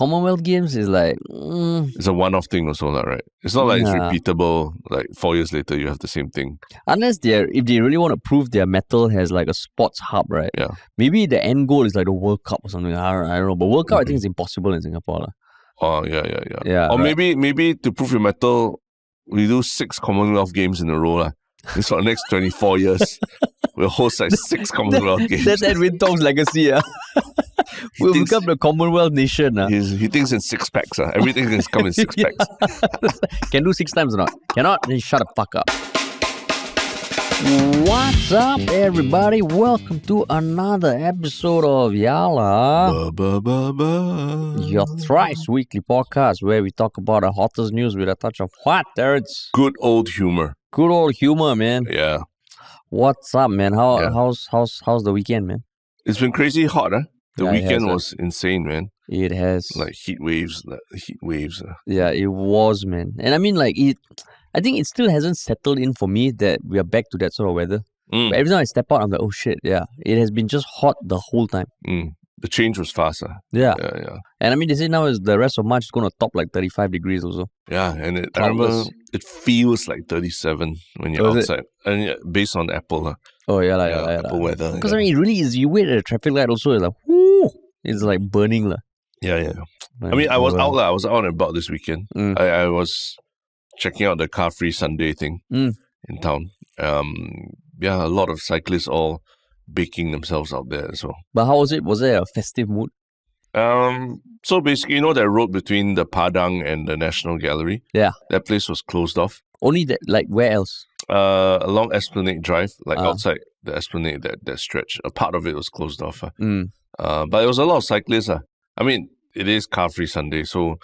Commonwealth Games is like, mm, It's a one-off thing also, lah, right? It's not like it's repeatable. Like four years later, you have the same thing. unless they're if they really want to prove their mettle has like a sports hub, right? Yeah. Maybe the end goal is like the World Cup or something. I don't, I don't know, but World Cup I Mhm. think is impossible in Singapore. Oh yeah, yeah, yeah. Yeah, or right. maybe maybe to prove your mettle, we do six Commonwealth Games in a row, lah. This for the next twenty-four years. We'll host like six Commonwealth Games. That's Edwin Tong's legacy, ah. We'll thinks- become the Commonwealth nation. He's, he thinks in six packs. Uh. Everything has come in six packs. Can do six times or not? Cannot? Then shut the fuck up. What's up, everybody? Welcome to another episode of Yah Lah, Ba, ba, ba, ba. your thrice weekly podcast where we talk about the hottest news with a touch of what, Terrence? Good old humor. Good old humor, man. Yeah. What's up, man? How Yeah. how's how's how's the weekend, man? It's been crazy hot, huh? The Yeah, has, weekend uh, was insane, man. It has, Like heat waves, like heat waves. uh. yeah, it was, man. And I mean, like it. I think it still hasn't settled in for me that we are back to that sort of weather. Mm, But every time I step out, I'm like, oh shit, yeah. It has been just hot the whole time. mm. The change was fast. uh. Yeah. Yeah, yeah. And I mean, they say now is the rest of March is going to top like 35 degrees also. Yeah, and it, I remember it feels like 37 when you're Oh, outside. And yeah, based on Apple, uh, Oh, yeah, like, yeah, yeah, Apple weather. Because. I mean, it really is. You wait at a traffic light also, it's like, whoo, it's like burning. lah. yeah, yeah. I mean, I was out, lah. I was out and about this weekend. Mm. I, I was checking out the car free Sunday thing Mm. in town. Um, yeah, a lot of cyclists all baking themselves out there as well. But how was it? Was there a festive mood? Um, so basically, you know that road between the Padang and the National Gallery. Yeah. that place was closed off. Only that, like, where else? Uh, along Esplanade Drive, like Ah. outside the Esplanade, that that stretch, a part of it was closed off. uh. Mm. Uh, but it was a lot of cyclists. Uh. I mean, it is car free Sunday, so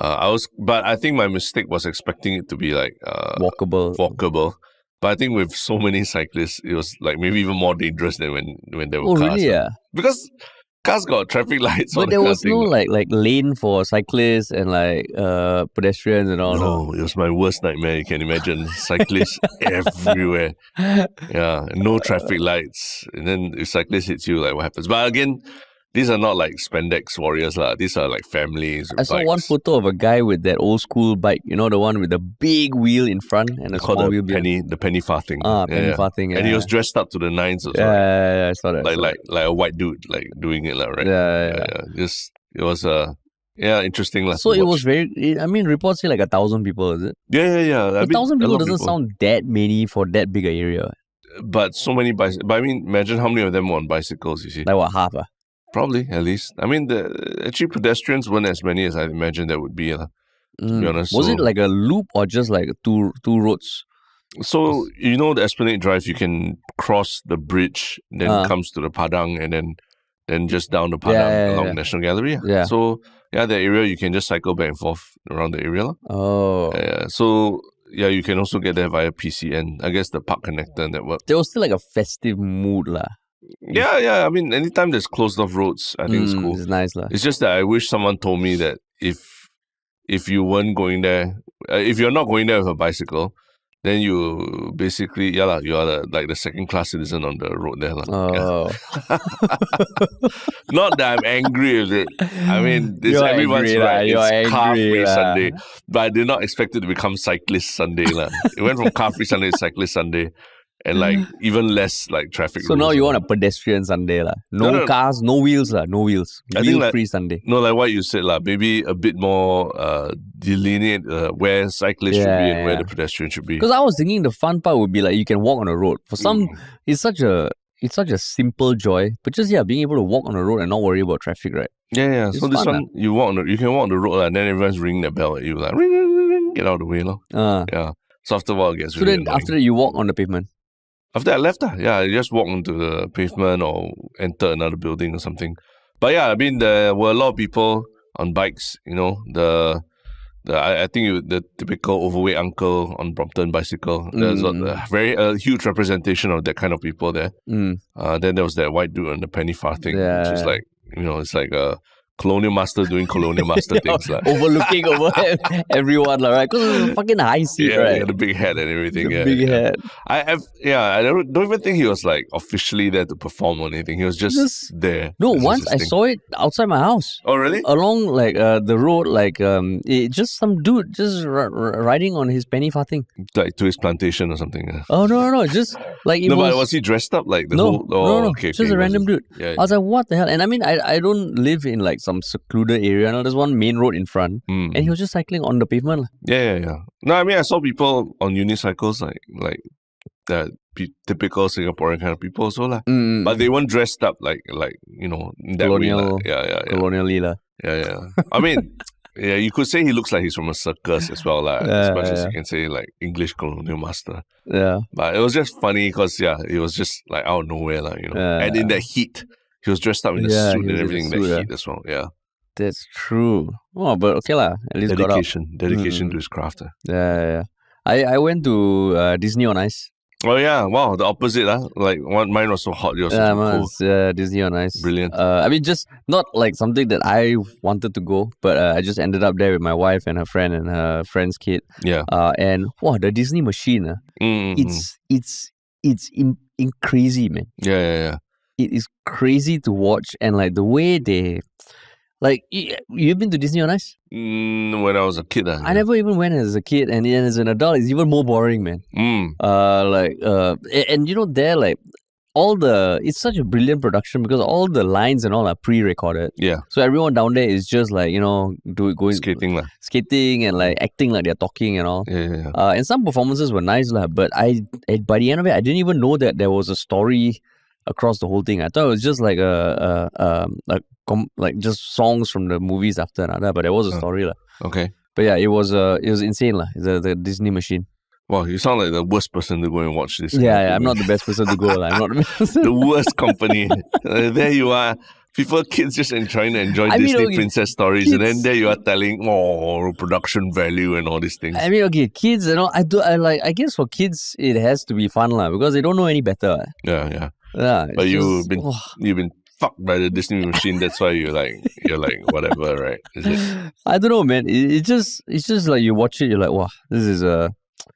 uh, I was. But I think my mistake was expecting it to be like uh, Walkable. walkable. But I think with so many cyclists, it was like maybe even more dangerous than when when there were oh, cars. really? Yeah. Because cars got traffic lights. But there was no like like lane for cyclists and like uh pedestrians and all. No, it was my worst nightmare. You can imagine cyclists everywhere. Yeah, no traffic lights, and then if cyclist hits you, like what happens? But again, these are not like spandex warriors, lah. These are like families. I saw one photo of a guy with that old school bike, you know, the one with the big wheel in front and a small the wheel behind. penny, the penny farthing. Ah, Yeah, penny yeah. farthing. and he was dressed up to the nines as yeah, well, yeah, yeah, I saw that. Like saw like like a white dude, like doing it, lah, right? yeah, yeah, yeah, yeah. yeah. Just it was uh, yeah, interesting, lah. So it watch. was very. I mean, reports say like a thousand people. Is it? yeah, yeah, yeah. I A mean, thousand a people of doesn't sound that many for that big a area. but so many bicycles. But I mean, imagine how many of them were on bicycles. You see. Like what half? Ah? Probably, at least. I mean, the actually pedestrians weren't as many as I imagined there would be. lah. Mm. honest, was it like a loop or just like two two roads? So you know the Esplanade Drive, you can cross the bridge, then Ah. comes to the Padang, and then then just down the Padang Yeah, yeah, along yeah. National Gallery. ah. Yeah. So yeah, the area you can just cycle back and forth around the area. Oh, Yeah. So yeah, you can also get there via PCN. I guess the Park Connector network. there was still like a festive mood lah. Yeah, yeah. I mean, anytime there's closed off roads, I think it's Mm, cool. It's nice lah. It's just that I wish someone told me that if if you weren't going there, uh, if you're not going there with a bicycle, then you basically yeah lah, you are the, like the second class citizen on the road there lah. Yeah. Oh, Not that I'm angry with it. I mean, this You're everyone's angry right. you're It's car angry free. Sunday, but I did not expect it to become cyclist Sunday lah. It went from car free Sunday to cyclist Sunday, and like even less like traffic. so now you want a pedestrian Sunday lah? No, No, no. cars, no wheels lah, no wheels. I think Wheel like- free Sunday. No, like what you said, lah. Maybe a bit more uh, delineate uh, where cyclists should be Yeah, and where the pedestrian should be. Because I was thinking the fun part would be like you can walk on the road. For some, Mm. it's such a it's such a simple joy. But just yeah, being able to walk on the road and not worry about traffic, right? Yeah, yeah. It's So this fun, one, you walk on the, you can walk on the road, lah, and then everyone's ringing the bell at you, like ring, ring, ring, get out of the way, lah. Uh, Yeah. So after a while, it gets so really then annoying. after that, you walk on the pavement. After I left, ah, yeah, I just walked onto the pavement or enter another building or something. But yeah, I mean, there were a lot of people on bikes. You know, the the I, I think you, the typical overweight uncle on Brompton bicycle. There's a, Mm. very a huge representation of that kind of people there. Mm. Uh, then there was that white dude on the penny farthing, which is like you know, it's like a colonial master doing colonial master things. Like. Overlooking over everyone, lah, right? Because fucking high seat, Yeah, right? yeah, the big hat and everything. The yeah, big yeah. hat. I have, yeah, I don't, don't even think he was like officially there to perform or anything. He was just, Just- there. No, That's once I saw it outside my house. Oh, really? Along like uh, the road, like um, it, just some dude just r- r- riding on his penny farthing. Like to his plantation or something. yeah. Oh no, no, no! Just like it no, was, but was he dressed up like the no, whole? Oh, no, no, okay, just okay, a random dude. Yeah, I was like, what the hell? And I mean, I, I don't live in like some secluded area. No, there's one main road in front, Mm. and he was just cycling on the pavement. Yeah, yeah, yeah. No, I mean, I saw people on unicycles, like like that typical Singaporean kind of people, also lah. Mm, But they weren't dressed up like like you know in that way. Colonial- Yeah, yeah, yeah, colonially lah. yeah, yeah. I mean, yeah, you could say he looks like he's from a circus as well, lah. as Yeah, much as yeah. you can say like English colonial master. Yeah, But it was just funny because yeah, it was just like out of nowhere, lah. You know, and in that heat. He was dressed up in a Yeah, suit and was everything in suit, that yeah. heat as well. Yeah. that's true. Oh, but okay lah. At least. Dedication. Dedication Mm. to his craft. eh. Yeah, yeah, yeah. I I went to uh, Disney on Ice. Oh yeah, wow, the opposite, huh? Like one mine was so hot, yours was Yeah, so cool. uh, Disney on Ice. Brilliant. Uh, I mean, just not like something that I wanted to go, but uh, I just ended up there with my wife and her friend and her friend's kid. Yeah. Uh, and wow, the Disney machine, uh, Mm, mm, it's it's it's in, in crazy, man. yeah, yeah, yeah. It is crazy to watch, and like the way they, like you, you've been to Disney on Ice. Mm, when I was a kid, uh, I never even went as a kid, and then as an adult, it's even more boring, man. Mm, uh like uh a- and you know there like all the it's such a brilliant production because all the lines and all are pre-recorded yeah, so everyone down there is just like you know do going skating lah. skating and like acting like they're talking and all Yeah, yeah, yeah. uh and some performances were nice lah, but i at, by the end of it i didn't even know that there was a story across the whole thing i thought it was just like a a, um a com- like just songs from the movies after another but there was a Uh. story lah. Okay. but yeah it was uh it was insane lah, the, the disney machine Wow, you sound like the worst person to go and watch this. yeah, yeah i'm not the best person to go i'm not the best the worst company. Uh, there you are. People, kids just trying to enjoy I mean, Disney okay, princess stories, and then kids- there you are telling, oh, production value and all these things. I mean, okay, kids, you know, I do, I like, I guess for kids, it has to be fun, lah, because they don't know any better. yeah, yeah. Yeah, But you've just- been- oh, You've been fucked by the Disney machine. That's why you're like, you're like, whatever, right? Is it? I don't know, man. It, it just, it's just like you watch it, you're like, wow, this is a,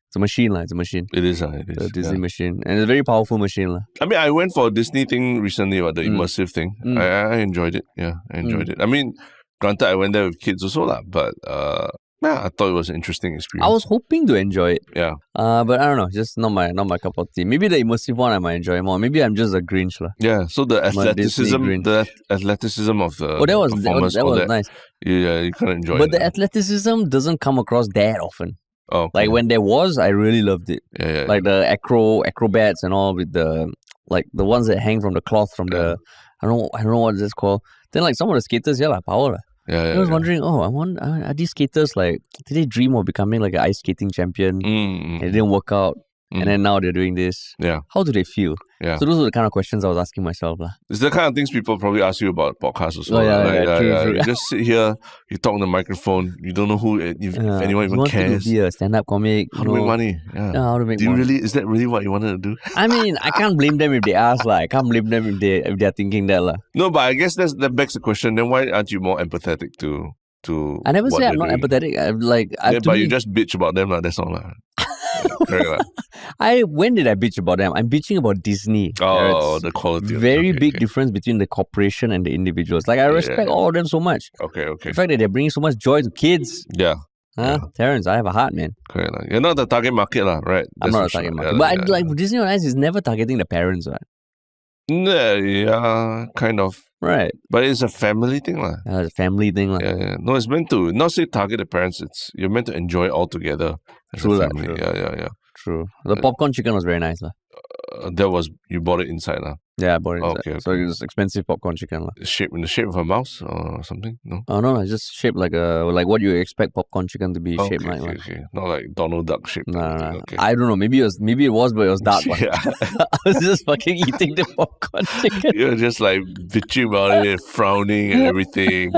it's a machine, lah. It's a machine, It is. Uh, it is. a Disney yeah. machine, and it's a very powerful machine, lah. I mean, I went for a Disney thing recently, about the Mm. immersive thing. Mm. I, I enjoyed it. Yeah, I enjoyed it. I mean, granted, I went there with kids also, lah, but uh, yeah, I thought it was an interesting experience. I was hoping to enjoy it, yeah, uh, but I don't know, just not my, not my cup of tea. Maybe the immersive one I might enjoy more. Maybe I'm just a Grinch, lah. yeah. So the athleticism, the athleticism of the Oh, that was that, was- that was that, nice, yeah, you kind of enjoy but it. But the athleticism doesn't come across that often. oh, okay. Like when there was, I really loved it. yeah, yeah, like the acro acrobats and all with the like the ones that hang from the cloth from the I don't know I don't know what this called. Then like some of the skaters, yeah, like power. lah. Yeah, yeah, I was yeah. wondering, oh, I want are are these skaters like did they dream of becoming like an ice skating champion? Mm, mm, it didn't work out, Mm. and then now they're doing this. Yeah. How do they feel? Yeah. So those are the kind of questions I was asking myself, lah. It's the kind of things people probably ask you about podcasts also. Oh, yeah, lah. yeah, like, true, uh, true. You just sit here, you talk on the microphone, you don't know who, if, if Yeah. anyone You even want to cares. be a stand-up comic. How to make money? Yeah. Yeah, how to make Do you money. really? Is that really what you wanted to do? I mean, I can't blame them if they ask, like I can't blame them if they if they're thinking that, lah. No, but I guess that's, that begs the question. Then why aren't you more empathetic to to? I never say I'm not doing? empathetic. I'm like, I, Yeah, but me, you just bitch about them, lah. That's all, lah. Yeah, correct, lah. I when did I bitch about them? I'm bitching about Disney. Oh, the quality. very okay, big okay. difference between the corporation and the individuals. Like I respect yeah. all of them so much. Okay, okay. The fact that they're bringing so much joy to kids. Yeah, Huh? Terrence, I have a heart, man. correct. lah. You're not the target market, lah, right? I'm That's not a target sure. market. Yeah, but I, yeah, like Disney on Ice is never targeting the parents, right? yeah, yeah, kind of. Right. But it's a family thing, lah. Uh, it's a family thing. lah. Yeah, yeah. No, it's meant to not say target the parents. It's you're meant to enjoy all together True a lah, true. Yeah, yeah, yeah. True. The popcorn chicken was very nice. Uh, that was you bought it inside, lah. Yeah, I bought it. Okay, inside. So it was expensive popcorn chicken. lah. Shape in the shape of a mouse or something. No. Oh no, no, it's just shaped like a like what you expect popcorn chicken to be Oh, shaped okay, like. okay, okay. Not like Donald Duck shape. No, no. Okay. I don't know. Maybe it was maybe it was, but it was dark. yeah, I was just fucking eating the popcorn chicken. you're just like bitching about it, frowning and everything.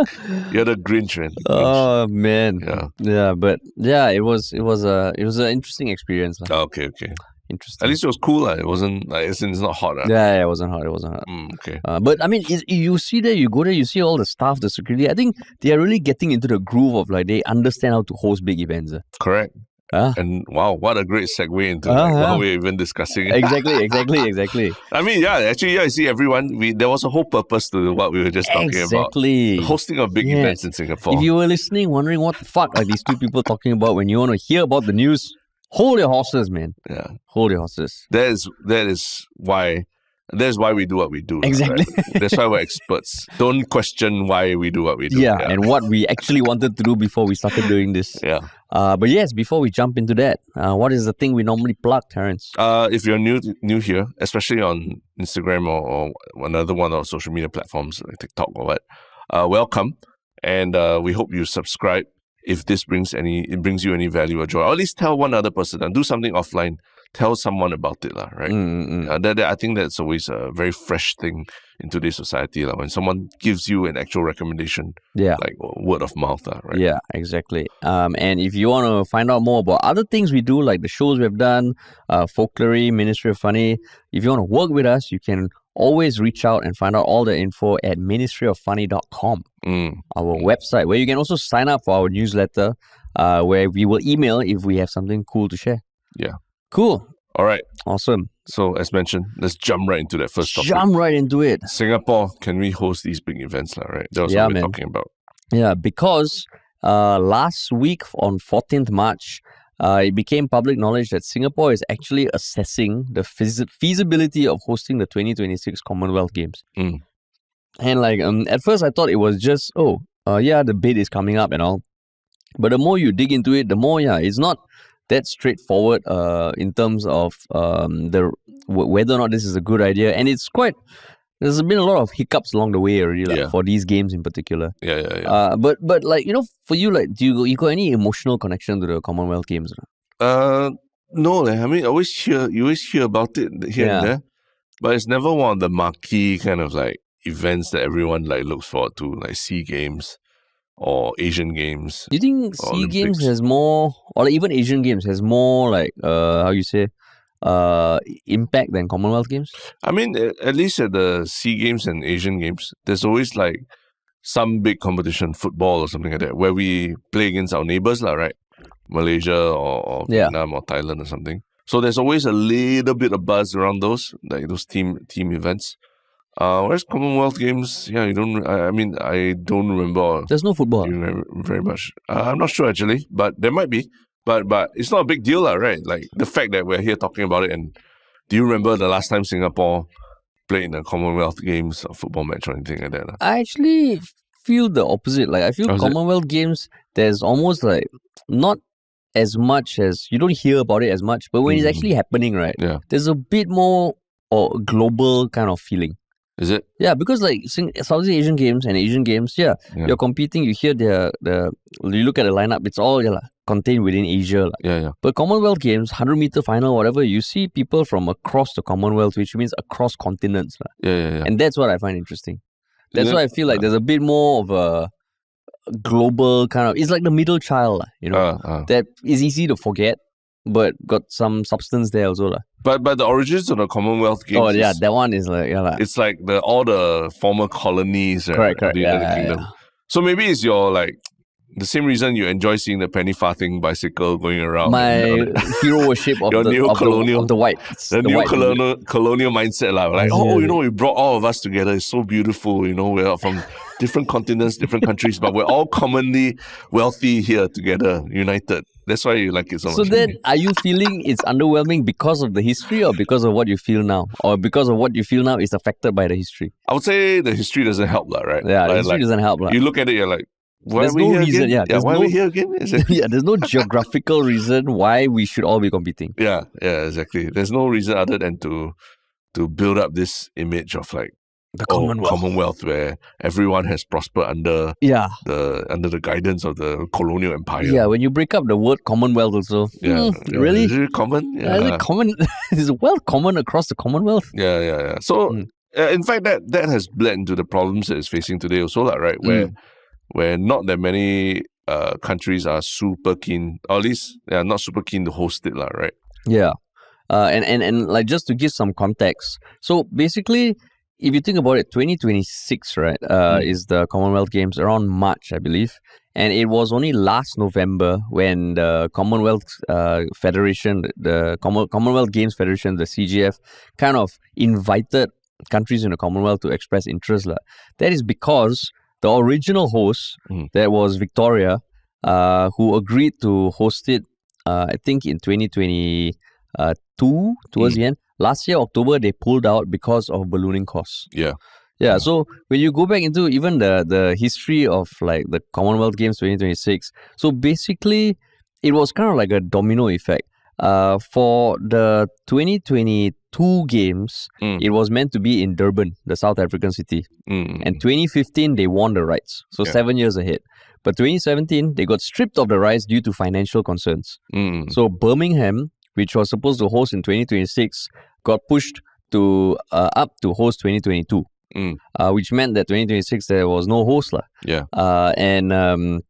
You're the Grinch, man. Oh man. Yeah. Yeah, but yeah, it was it was a it was an interesting experience. lah. Oh, okay, okay. Interesting. At least it was cool. lah. It wasn't like it's, it's not hot. lah. yeah, yeah, it wasn't hot. It wasn't hard. Mm, okay. Uh, but I mean, you see there, you go there, you see all the staff, the security. I think they are really getting into the groove of like they understand how to host big events. uh. Correct. Ah. And wow, what a great segue into Ah, like, what we're even discussing. exactly, exactly, exactly. I mean, yeah, actually, yeah, I see everyone. We there was a whole purpose to what we were just talking about. Exactly. Hosting of big Yes. events in Singapore. If you were listening, wondering what the fuck are these two people talking about when you want to hear about the news, hold your horses, man. yeah. Hold your horses. That is that is why that's why we do what we do. Exactly. right? That's why we're experts. Don't question why we do what we do. Yeah, and what we actually wanted to do before we started doing this. yeah. Uh, but yes, before we jump into that, uh, what is the thing we normally plug, Terence? Uh, if you're new new here, especially on Instagram or, or another one of our social media platforms like TikTok or what, uh, welcome, and uh, we hope you subscribe if this brings any it brings you any value or joy, or at least tell one other person and do something offline. Tell someone about it, lah. Right? Mm, mm, mm. Uh, that, that- I think that's always a very fresh thing in today's society. Like when someone gives you an actual recommendation, Yeah. like word of mouth, lah, right? Yeah, exactly. Um, and if you want to find out more about other things we do, like the shows we've done, uh, Folklory, Ministry of Funny, if you want to work with us, you can always reach out and find out all the info at ministryoffunny.com, Mm. our website, where you can also sign up for our newsletter, uh, where we will email if we have something cool to share. Yeah. Cool. All right. Awesome. So as mentioned, let's jump right into that first topic. Jump right into it. Singapore, can we host these big events, lah? Right? That was Yeah, what we're man. talking about. Yeah, because uh, last week on 14th March, uh, it became public knowledge that Singapore is actually assessing the feasi- feasibility of hosting the 2026 Commonwealth Games. Mm. And like, um, at first I thought it was just, oh, uh, yeah, the bid is coming up and all. But the more you dig into it, the more, yeah, it's not that straightforward uh, in terms of um, the w- whether or not this is a good idea. And it's quite, there's been a lot of hiccups along the way already, like, Yeah. for these games in particular. Yeah, yeah, yeah. Uh, but but like you know, for you, like, do you you got any emotional connection to the Commonwealth Games? Uh, no, leh. I mean, I always hear you always hear about it here Yeah. and there, but it's never one of the marquee kind of like events that everyone like looks forward to, like Sea Games or Asian Games. Do you think Sea Games has more, or like even Asian Games has more like uh how you say, uh impact than Commonwealth Games? I mean, at least at the Sea Games and Asian Games, there's always like some big competition, football or something like that, where we play against our neighbors, lah, right? Malaysia or, or Yeah. Vietnam or Thailand or something. So there's always a little bit of buzz around those, like those team team events. Uh, whereas Commonwealth Games, yeah, you don't. I, I mean, I don't remember There's no football. very, very much. Uh, I'm not sure actually, but there might be. But but it's not a big deal, lah, right? Like the fact that we're here talking about it. And do you remember the last time Singapore played in the Commonwealth Games or football match or anything like that? I actually feel the opposite. Like I feel Oh, is it? Commonwealth Games, there's almost like not as much as you don't hear about it as much, but when it's Mhm. actually happening, right? Yeah. There's a bit more or global kind of feeling. Is it? Yeah, because like Southeast Asian Games and Asian Games, yeah, Yeah. you're competing. You hear the the you look at the lineup, it's all yeah, contained within Asia. lah. Yeah, yeah. But Commonwealth Games, hundred meter final, whatever, you see people from across the Commonwealth, which means across continents, lah. Yeah, yeah, yeah. and that's what I find interesting. That's Yeah. why I feel like there's a bit more of a global kind of. It's like the middle child, you know, Uh, uh. that is easy to forget, but got some substance there also, lah. But but the origins of the Commonwealth Games. Oh yeah, is- that one is like yeah, lah. it's like the all the former colonies, right, correct, correct. the Yeah, United yeah, Kingdom. yeah. So maybe it's your like the same reason you enjoy seeing the penny farthing bicycle going around. my and, uh, hero worship of Your the, new of, colonial- the, of the whites. the, new white colonial colonial mindset, lah. Like, oh, you know, we brought all of us together. It's so beautiful. You know, we're from different continents, different countries, but we're all commonly wealthy here together, united. That's why you like it so much. So then, are you feeling it's underwhelming because of the history, or because of what you feel now, or because of what you feel now is affected by the history? I would say the history doesn't help, lah. Right? Yeah, the Like- history like, doesn't help, lah. you look at it, you're like, why There's no reason, again? yeah, there's why are we no- here again? Is it- yeah, there's no geographical reason why we should all be competing. Yeah, yeah, exactly. There's no reason other than to to build up this image of like The oh, Commonwealth where everyone has prospered under Yeah, the under the guidance of the colonial empire. yeah. When you break up the word Commonwealth, also, Yeah, hmm, yeah. really, Is common? Yeah, is it common? is wealth common across the Commonwealth? yeah, yeah. yeah. So, Mm. uh, in fact, that that has bled into the problems that it's facing today, also, right? Where Mm. Where not that many uh, countries are super keen, or at least they are not super keen to host it, lah, right? Yeah. Uh, and, and, and like just to give some context. So basically, if you think about it, 2026, right, uh, Mm. is the Commonwealth Games around March, I believe. And it was only last November when the Commonwealth uh, Federation, the Common- Commonwealth Games Federation, the CGF, kind of invited countries in the Commonwealth to express interest. lah. That is because the original host, Mm. that was Victoria, uh, who agreed to host it, uh, I think in 2022, towards Mm. the end. Last year, October, they pulled out because of ballooning costs. Yeah. Yeah, so when you go back into even the the history of like the Commonwealth Games 2026, so basically it was kind of like a domino effect. Uh, for the 2022 games, Mm. it was meant to be in Durban, the South African city. Mm. And 2015, they won the rights, so Yeah. seven years ahead. But 2017, they got stripped of the rights due to financial concerns. Mm. So Birmingham, which was supposed to host in 2026, got pushed to uh, up to host 2022, Mm. uh, which meant that 2026 there was no host lah. Yeah. Uh, and um,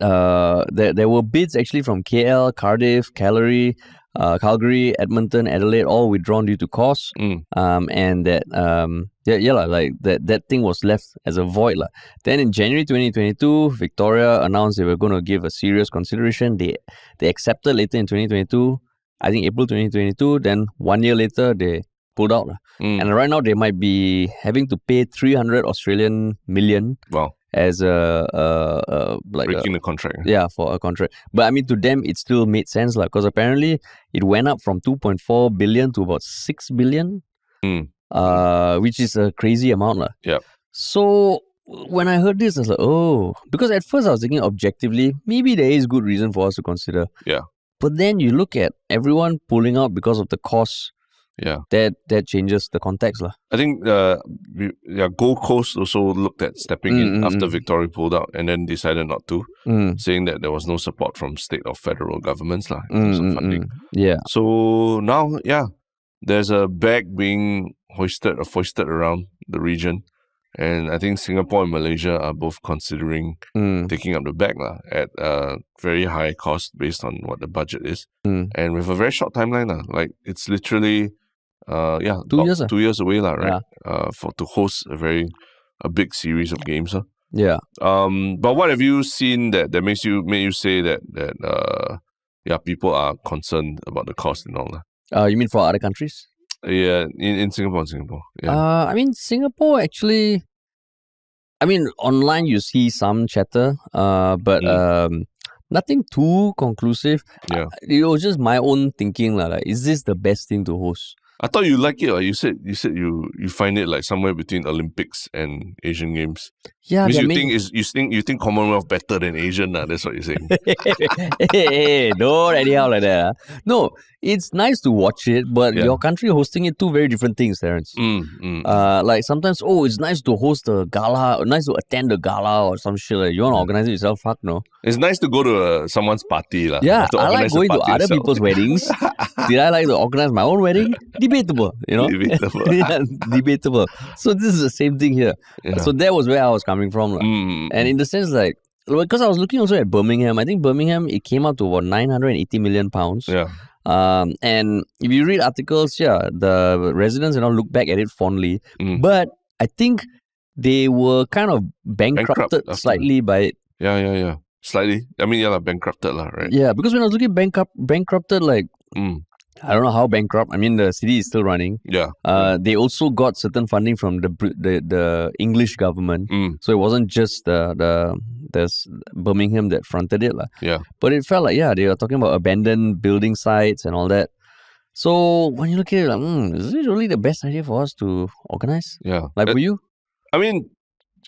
uh, there there were bids actually from KL, Cardiff, Calgary, uh, Calgary, Edmonton, Adelaide, all withdrawn due to cost. Mm. Um, and that um, yeah, yeah like that that thing was left as a void lah. Then in January 2022, Victoria announced they were going to give a serious consideration. They they accepted later in 2022. I think April 2022. Then one year later, they pulled out. Mm. And right now, they might be having to pay 300 Australian million Wow. As a, a, a like a, Breaking the contract. yeah for a contract. But I mean, to them, it still made sense lah because apparently it went up from 2.4 billion to about 6 billion, Mm. uh, which is a crazy amount lah. Yep. So when I heard this, I was like, oh, because at first I was thinking objectively, maybe there is good reason for us to consider. Yeah. But then you look at everyone pulling out because of the cost. Yeah. That that changes the context lah. I think uh, we, yeah, Gold Coast also looked at stepping Mm, in mm, after mm. Victoria pulled out and then decided not to, Mm, saying that there was no support from state or federal governments lah, in terms of funding. Yeah. So now, yeah, there's a bag being hoisted or foisted around the region. And I think Singapore and Malaysia are both considering taking up the bag lah, at a very high cost based on what the budget is. And with a very short timeline. lah. Like it's literally uh yeah, Two years ah. two years away, lah, right? Yeah. Uh for to host a very a big series of games. lah. Yeah. Um but what have you seen that, that makes you make you say that that uh yeah, people are concerned about the cost and all that? Uh, you mean for other countries? Yeah, in, in Singapore, in Singapore. Yeah. Uh, I mean, Singapore actually. I mean, online you see some chatter, uh, but Mm. um, nothing too conclusive. Yeah. It was just my own thinking, lah. Like, is this the best thing to host? I thought you like it. Or you said you said you you find it like somewhere between Olympics and Asian Games. Yeah, Means you main- think is you think you think Commonwealth better than Asian. lah. that's what you're saying. hey, hey, don't anyhow like that. ah. No, it's nice to watch it, but Yeah. your country hosting it, two very different things, Terence. mm, mm, Uh, like sometimes, oh, it's nice to host a gala, nice to attend a gala or some shit. Like, you want to organize it yourself? Fuck no. It's nice to go to uh, someone's party. lah. Yeah, to I like going to other yourself. people's weddings. Did I like to organize my own wedding? Debatable, you know. Debatable. yeah, debatable. So this is the same thing here. Yeah. So that was where I was coming from, like. Mm, and in the sense like because I was looking also at Birmingham. I think Birmingham it came out to about nine hundred and eighty million pounds. yeah. Um, and if you read articles, yeah, the residents and all look back at it fondly, Mm. but I think they were kind of bankrupted after. slightly by it. Yeah, yeah, yeah. Slightly. I mean, yeah, like bankrupted, lah, right? Yeah, because when I was looking bankrupt, bankrupted, like Mm, I don't know how bankrupt. I mean, the city is still running. yeah. Uh, they also got certain funding from the the, the English government, Mm, so it wasn't just the the the s- Birmingham that fronted it, lah. yeah. But it felt like yeah, they were talking about abandoned building sites and all that. So when you look at it, like, hmm, is this really the best idea for us to organize? Yeah. Like for you? I mean,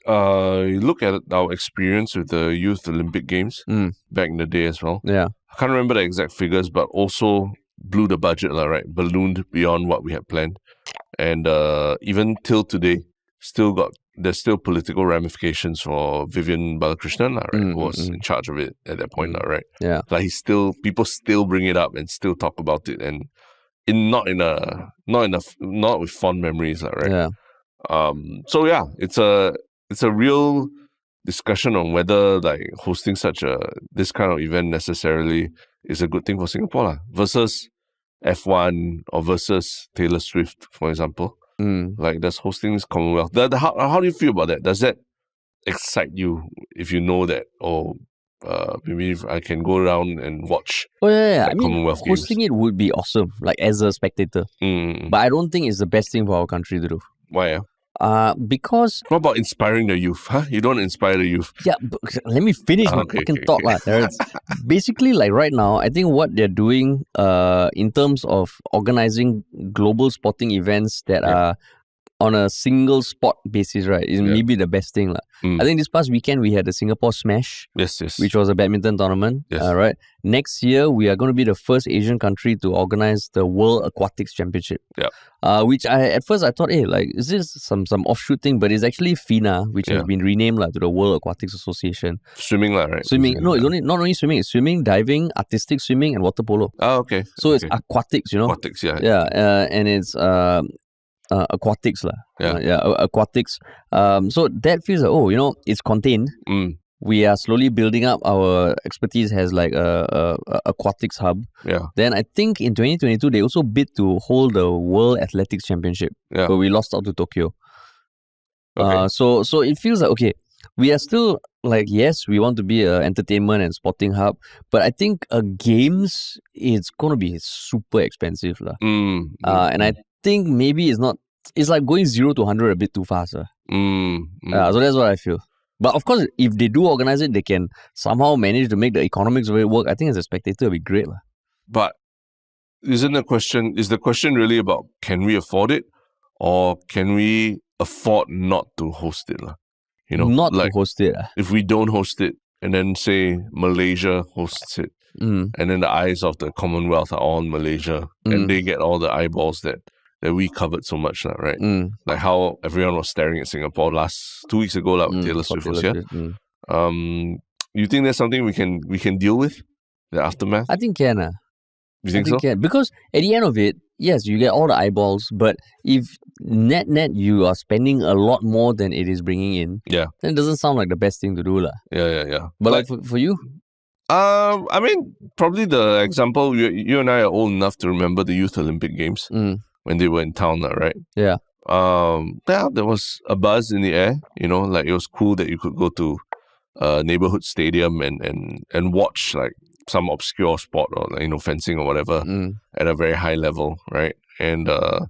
uh, you look at our experience with the Youth Olympic Games Mm. back in the day as well. Yeah. I can't remember the exact figures, but also blew the budget, right? Ballooned beyond what we had planned. And uh, even till today, still got there's still political ramifications for Vivian Balakrishnan, right? Mm, who was mm, in charge of it at that point, Mm. lah, right? Yeah. Like he still people still bring it up and still talk about it and in not in a not in a not with fond memories, right? Yeah. Um, so yeah, it's a it's a real discussion on whether like hosting such a this kind of event necessarily is a good thing for Singapore lah, versus F1 or versus Taylor Swift, for example. Mm. Like that's hosting this Commonwealth. The, the, how, how do you feel about that? Does that excite you if you know that, or uh, maybe if I can go around and watch? Oh yeah, yeah. Like I mean, Commonwealth Games. hosting it would be awesome, like as a spectator. Mm, But I don't think it's the best thing for our country to do. why? ah? Uh, because What about inspiring the youth? Huh? You don't inspire the youth. yeah, let me finish my Okay, fucking okay, thought, okay. lah, Basically, like right now, I think what they're doing, uh, in terms of organizing global sporting events that Yeah. are on a single spot basis, right, is Yeah. maybe the best thing, lah. Mm. I think this past weekend we had the Singapore Smash, Yes, yes. which was a badminton tournament. Yes. Uh, right. Next year, we are going to be the first Asian country to organize the World Aquatics Championship. Yep. Uh, which I at first I thought, hey, like, is this some some offshoot thing? But it's actually FINA, which has been renamed like, to the World Aquatics Association. swimming, lah, right? Swimming, no, it's only not only swimming, it's swimming, diving, artistic swimming, and water polo. Oh, okay. So it's aquatics, you know. aquatics, yeah. Yeah, uh, and it's um uh, aquatics lah. Yeah. Uh, yeah, aquatics. Um, so that feels like oh, you know, it's contained Mm, we are slowly building up our expertise as like a, a, a aquatics hub. yeah, Then I think in 2022 they also bid to hold the World Athletics Championship, yeah. but we lost out to Tokyo. Okay. Uh, so so it feels like okay, we are still like yes, we want to be a entertainment and sporting hub, but I think a games it's gonna be super expensive lah. mm, Uh, and I think maybe it's not. It's like going zero to hundred a bit too fast. Uh. mm, mm. Uh, so that's what I feel. But of course, if they do organize it, they can somehow manage to make the economics of it work. I think as a spectator, it'd be great. lah. But isn't the question is the question really about can we afford it or can we afford not to host it? lah? You know, Not like to host it. ah. if we don't host it and then say Malaysia hosts it Mm, and then the eyes of the Commonwealth are on Malaysia Mm. and they get all the eyeballs that that we covered so much, lah, right? mm, Like how everyone was staring at Singapore last two weeks ago, like mm, Taylor Swift was here. Mm. Um, you think there's something we can we can deal with the aftermath? I think can. ah. You I think, so? can. Because at the end of it, yes, you get all the eyeballs, but if net net you are spending a lot more than it is bringing in, Yeah. then it doesn't sound like the best thing to do. lah. Yeah, yeah, yeah. But like for, for you, Um, I mean, probably the example you, you and I are old enough to remember the Youth Olympic Games mm, when they were in town, lah, right? Yeah. Um, yeah, there was a buzz in the air. You know, like it was cool that you could go to a neighborhood stadium and and and watch like some obscure sport or you know fencing or whatever mm, at a very high level, right? And uh,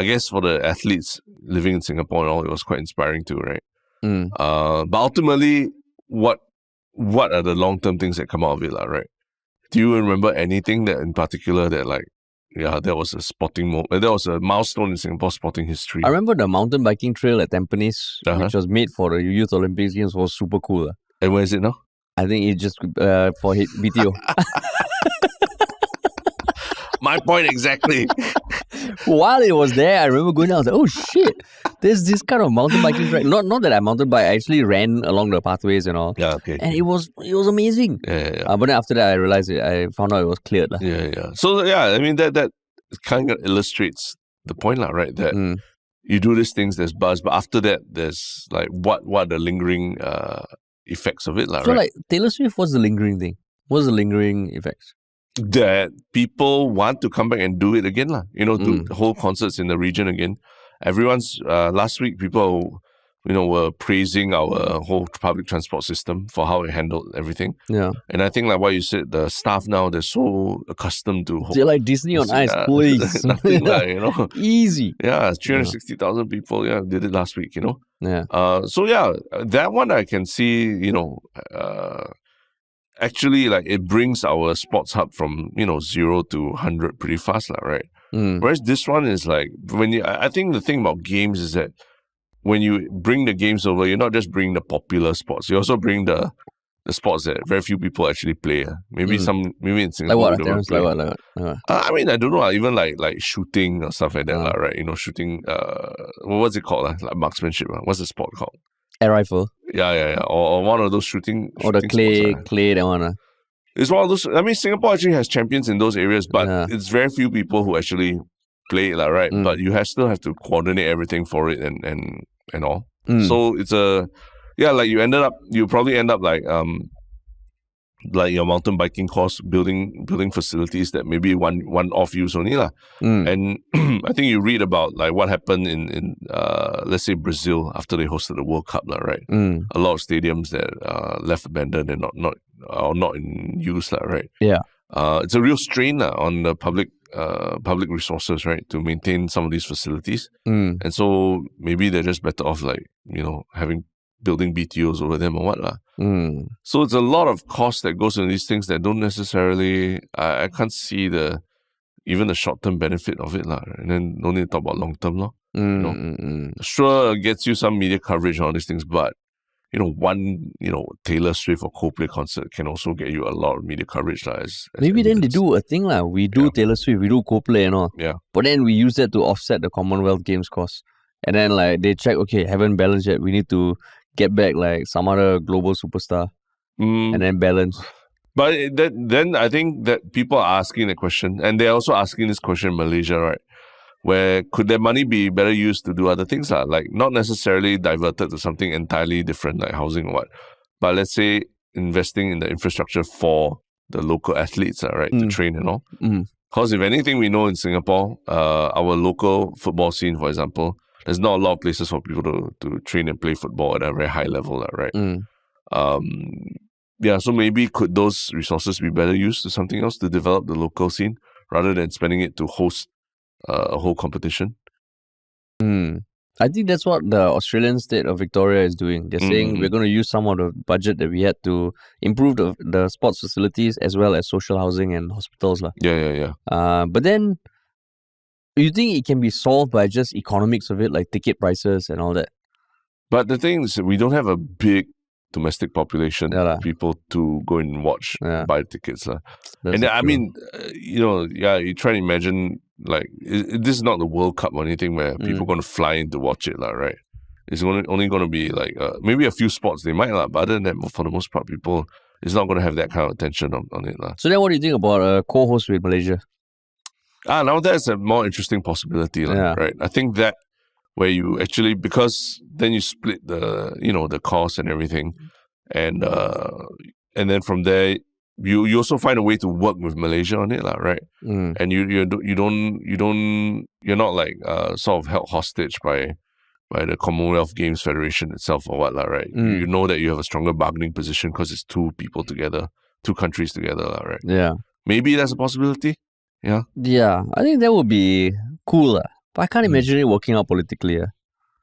I guess for the athletes living in Singapore and all, it was quite inspiring too, right? mm. Uh, but ultimately, what what are the long term things that come out of it, right? Do you remember anything that in particular that like, yeah, there was a sporting moment, there was a milestone in Singapore sporting history? I remember the mountain biking trail at Tampines, Uh-huh. which was made for the Youth Olympics Games, was super cool. ah. and where is it now? I think it just uh, for BTO. My point exactly. While it was there, I remember going down. I was like, "Oh shit! There's this kind of mountain biking track." Not not that I mountain bike. I actually ran along the pathways and all, yeah, okay. and it was it was amazing. Yeah, yeah. Uh, but then after that, I realized it. I found out it was cleared. yeah, yeah. So yeah, I mean that that kind of illustrates the point, lah, right? That Mm. you do these things, there's buzz, but after that, there's like what what the lingering uh effects of it, lah, So right? like Taylor Swift, what's the lingering thing? What's the lingering effects? That people want to come back and do it again, lah. You know, do Mm. whole concerts in the region again. Everyone's uh, last week, people, you know, were praising our whole public transport system for how it handled everything. Yeah, And I think, like what you said, the staff now they're so accustomed to. they're like Disney on Ice, Yeah, please. nothing like you know. Easy. Yeah, three hundred sixty thousand people. Yeah, did it last week. You know. Yeah. Uh, so yeah, that one I can see. You know, uh, actually, like it brings our sports hub from you know zero to hundred pretty fast, lah, right? Mm. Whereas this one is like when you. I think the thing about games is that when you bring the games over, you're not just bringing the popular sports. You also bring the the sports that very few people actually play. ah. Maybe Mm. some. Maybe in Like Singapore. what? don't Terrence? play. Like what? Like what? Like what? Uh, I mean, I don't know. ah, Even like like shooting or stuff like that, Uh. right? You know, shooting. Uh, what's it called? ah? Like marksmanship. ah. What's the sport called? Air rifle Yeah, yeah, yeah. Or, or one of those shooting. or the clay, sports, ah. clay that one. ah. It's one of those. I mean, Singapore actually has champions in those areas, but Yeah. it's very few people who actually play it, lah, right? Mm. But you have, still have to coordinate everything for it and and and all. Mm. So it's a yeah, like you ended up, you probably end up like um like your mountain biking course, building building facilities that maybe one one off use only lah. Mm. And I think you read about like what happened in in uh, let's say Brazil after they hosted the World Cup, lah, right? Mm. A lot of stadiums that uh, left abandoned and not not or not in use, lah, right? Yeah. Uh, it's a real strain lah, on the public uh, public resources, right, to maintain some of these facilities. Mm. And so maybe they're just better off like you know having building BTOs over them or what lah. Mm. So it's a lot of cost that goes into these things that don't necessarily. I, I can't see the even the short term benefit of it lah. And then no need to talk about long term lah. Mm. know, mm, mm. Sure, it gets you some media coverage on all these things, but you know, one you know Taylor Swift or Coldplay concert can also get you a lot of media coverage lah. As, as Maybe then they do a thing lah. We do Yeah. Taylor Swift, we do Coldplay and all. Yeah. But then we use that to offset the Commonwealth Games cost. And then like they check, okay, haven't balanced yet. We need to get back like some other global superstar Mm, and then balance. But it- that, then I think that people are asking the question, and they're also asking this question in Malaysia, right? Where could their money be better used to do other things, lah? like not necessarily diverted to something entirely different, like housing or what, but let's say investing in the infrastructure for the local athletes, lah, right, to Mm. train and all. Mm. Because if anything we know in Singapore, uh, our local football scene, for example, there's not a lot of places for people to, to train and play football at a very high level, right? Mm. um yeah so maybe could those resources be better used to something else to develop the local scene rather than spending it to host uh, a whole competition Mm. I think that's what the Australian state of Victoria is doing. They're saying Mm. we're going to use some of the budget that we had to improve the, the sports facilities as well as social housing and hospitals. yeah yeah yeah Uh, but then, you think it can be solved by just economics of it, like ticket prices and all that? but the thing is we don't have a big domestic population Yeah people to go and watch Yeah. buy tickets. That's and then, I mean uh, you know yeah you try to imagine like i i- this is not the world cup or anything where people Mm. are going to fly in to watch it lah, right it's only, only going to be like uh, maybe a few sports they might lah, but other than that for the most part people it's not going to have that kind of attention on, on it lah. So then, what do you think about a co-host with Malaysia? Ah, now that's a more interesting possibility, lah, Yeah. right? I think that where you actually because then you split the you know the cost and everything, and uh, and then from there you you also find a way to work with Malaysia on it, lah, right? Mm. And you you you don't you don't you're not like uh sort of held hostage by by the Commonwealth Games Federation itself or what, lah, right? You, Mm. you know that you have a stronger bargaining position because it's two people together, two countries together, lah, right? Yeah. Maybe that's a possibility. Yeah, I think that would be cool. But I can't Mm. imagine it working out politically. ah.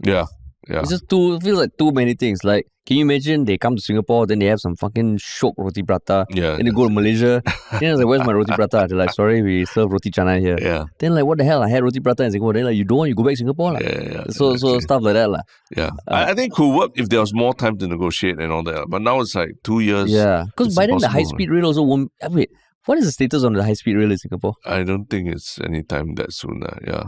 Yeah, yeah. It's just too, it feels like too many things. Like, can you imagine they come to Singapore, then they have some fucking shiok roti prata, Yeah. then they go to Malaysia, then it's like, where's my roti prata? They're like, sorry, we serve roti canai here. Yeah. Then like, what the hell? I had roti prata in Singapore. Then like, you don't want, you go back to Singapore. lah. Yeah, yeah. So, so stuff like that. lah. yeah. I, I think it could work if there was more time to negotiate and all that. But now it's like two years. Yeah. Because by then the high speed rail also won't. Wait, what is the status on the high speed rail in Singapore? I don't think it's anytime that soon. Uh, yeah.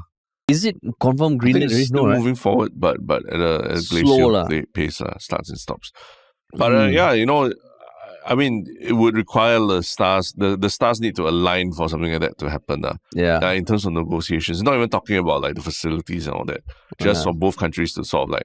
Is it confirmed I green think lit it's still No, right? moving forward, but but at a, at a glacial pace, uh, starts and stops. But uh, Mm. yeah, you know, I mean, it would require the stars. The, the stars need to align for something like that to happen. Uh, Yeah. uh, in terms of negotiations, not even talking about like the facilities and all that. Just Yeah. for both countries to sort of like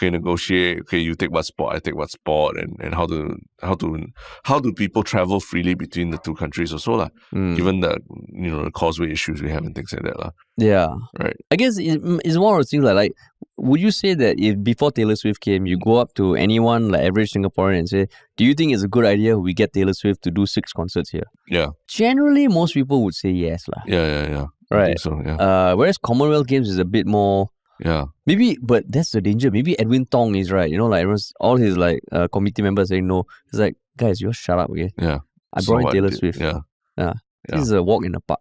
okay negotiate. Okay, you take what sport, I take what sport, and, and how to how to how do people travel freely between the two countries also lah. Mm. Given the you know the causeway issues we have and things like that lah. Yeah. Right. I guess it, it's one of those things like, like, would you say that if before Taylor Swift came, you go up to anyone, like average Singaporean, and say, do you think it's a good idea we get Taylor Swift to do six concerts here? Yeah. Generally, most people would say yes. lah. Yeah, yeah, yeah. Right. so yeah, Uh, whereas Commonwealth Games is a bit more, yeah. maybe, but that's the danger. Maybe Edwin Tong is right. You know, like everyone's, all his like uh, committee members saying no. It's like, guys, you shut up, okay? Yeah. I So brought in what Taylor did- Swift. Yeah, yeah. This is a walk in the park.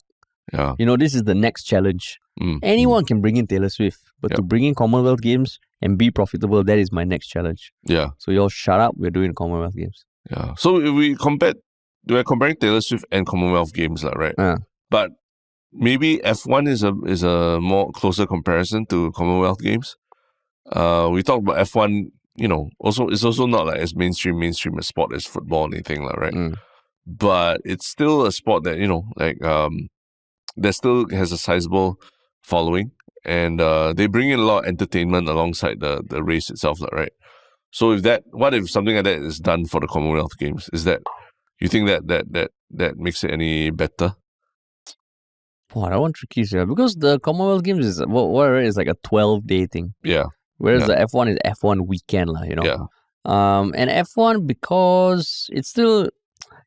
yeah. You know, this is the next challenge. Mm, Anyone can bring in Taylor Swift, but to bring in Commonwealth Games and be profitable, that is my next challenge. mm, Yeah, So y'all shut up. We're doing Commonwealth Games. yeah. So if we compare, we're comparing Taylor Swift and Commonwealth Games, lah, right? Yeah. But maybe F one is a is a more closer comparison to Commonwealth Games. Uh, we talked about F one. You know, also it's also not like as mainstream mainstream a sport as football or anything, lah, right? Mm. But it's still a sport that you know, like um, that still has a sizable following, and uh, they bring in a lot of entertainment alongside the the race itself, lah, right? So if that, what if something like that is done for the Commonwealth Games? Is that You think that that that that makes it any better? Wow, that one tricky. Because the Commonwealth Games is what what is like a twelve day thing, Yeah, whereas Yeah. the F one is F one weekend, lah. You know. yeah, Um, and F one because it's still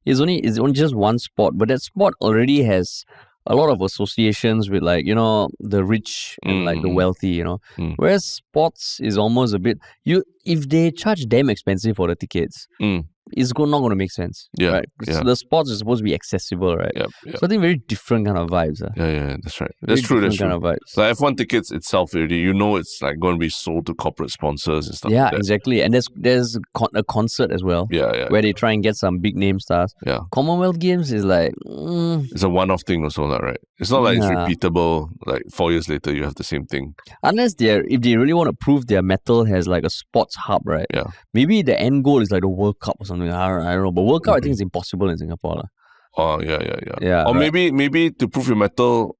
is only is only just one sport, but that sport already has a lot of associations with like you know the rich and like the Mm. wealthy, you know. Mm. Whereas sports is almost a bit you if they charge damn expensive for the tickets, Mm. It's go, not going to make sense. Yeah, right? yeah. So the sports is supposed to be accessible, right? yep, yep. So I think very different kind of vibes. Uh. yeah, yeah. That's right. Very That's true. That's true. kind of vibes. Like F1 tickets itself already, you know, it's like going to be sold to corporate sponsors and stuff. yeah, like that. exactly. And there's there's con- a concert as well yeah, yeah. where they try and get some big name stars. Yeah. Commonwealth Games is like mm, It's a one-off thing also, lah, right? It's not like Yeah. it's repeatable. Like four years later, you have the same thing. unless they're if they really want to prove their mettle has like a sports hub, right? Yeah. Maybe the end goal is like the World Cup or something. I don't, I don't know, but World Cup I Mhm. think is impossible in Singapore. lah. Oh, yeah, yeah, yeah. Yeah, or right. maybe, maybe to prove your mettle,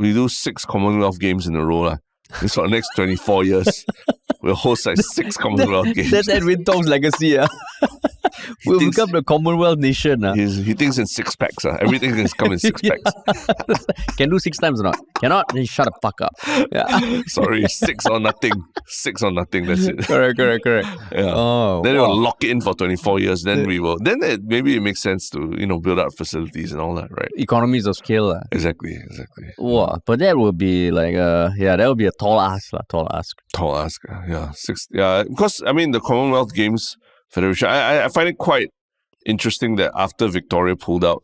we do six Commonwealth Games in a row, lah. It's for the next twenty-four years. We'll host like six Commonwealth Games. That's Edwin Tong's legacy. Yeah. we'll thinks- become the Commonwealth nation. He's, he thinks in six packs. Uh. Everything is come in six packs. Can do six times or not? Cannot? Then shut the fuck up. Yeah. Sorry, six or nothing. Six or nothing. That's it. correct, correct, correct. Yeah. Oh, Then wow. we'll lock it in for 24 years. Then we will. Then it, maybe it makes sense to you know build up facilities and all that, right? economies of scale. lah. Exactly, exactly. Wow, but that would be like uh yeah, that would be a tall ask, lah, tall ask. Tall ask. uh, Yeah, six. Yeah, because I mean the Commonwealth Games Federation. I I, find it quite interesting that after Victoria pulled out,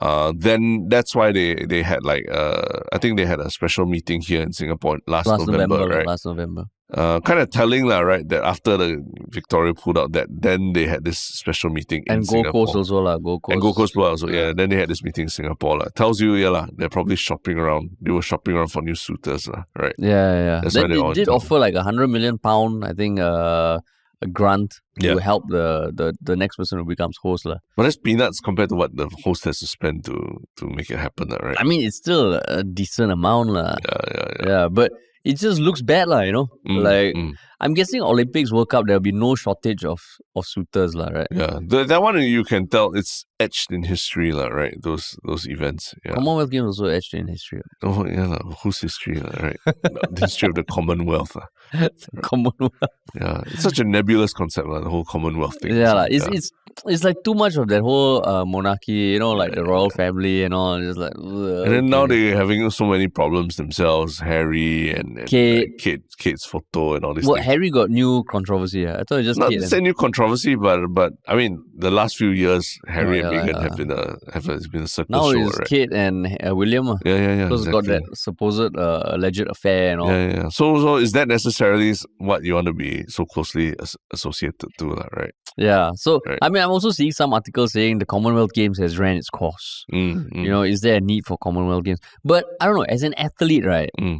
uh, then that's why they they had like uh, I think they had a special meeting here in Singapore last, Last November, November, right? last November. Uh, kind of telling lah, right? That after the Victoria pulled out, that then they had this special meeting in And Gold Singapore. Coast also lah, Gold Coast. And Gold Coast also, yeah. Then they had this meeting in Singapore. lah. Tells you, yeah, lah, they're probably shopping around. They were shopping around for new suitors, lah, right? Yeah, yeah. yeah. That's then they they did offer like a hundred million pound, I think, uh, a grant Yeah. to help the, the the next person who becomes host lah. But that's peanuts compared to what the host has to spend to to make it happen, right? I mean, it's still a decent amount lah. yeah, yeah, yeah. Yeah, but it just looks bad lah, you know. Mm, like mm, I'm guessing Olympics, World Cup, there'll be no shortage of of suitors lah, right? yeah. The, that one you can tell it's etched in history, lah, right? Those those events. Yeah. Commonwealth Games also etched in history. Oh, yeah, lah. Whose history, lah, right? the history of the Commonwealth. lah. Commonwealth. Yeah, it's such a nebulous concept, lah, the whole Commonwealth thing. Yeah, lah. It's yeah. it's it's like too much of that whole uh, monarchy, you know, like the royal family and all. Just like, ugh, And then now they're having so many problems themselves. Harry and, and Kate. uh, Kate, Kate's photo and all this. Well, things. Harry got new controversy. ah. I thought it just Not and- say new controversy, but but I mean, the last few years, Harry yeah, and Meghan yeah. have been a have a, been a circle now show, it's right? Kate and uh, William. ah. Yeah, yeah, yeah. Because exactly. got that supposed uh, alleged affair and all. Yeah, yeah, yeah. So, so is that necessarily what you want to be so closely as- associated to, right? Yeah. So Right. I mean, I'm also seeing some articles saying the Commonwealth Games has ran its course. Mm, mm, You know, is there a need for Commonwealth Games? But I don't know. As an athlete, right? mm.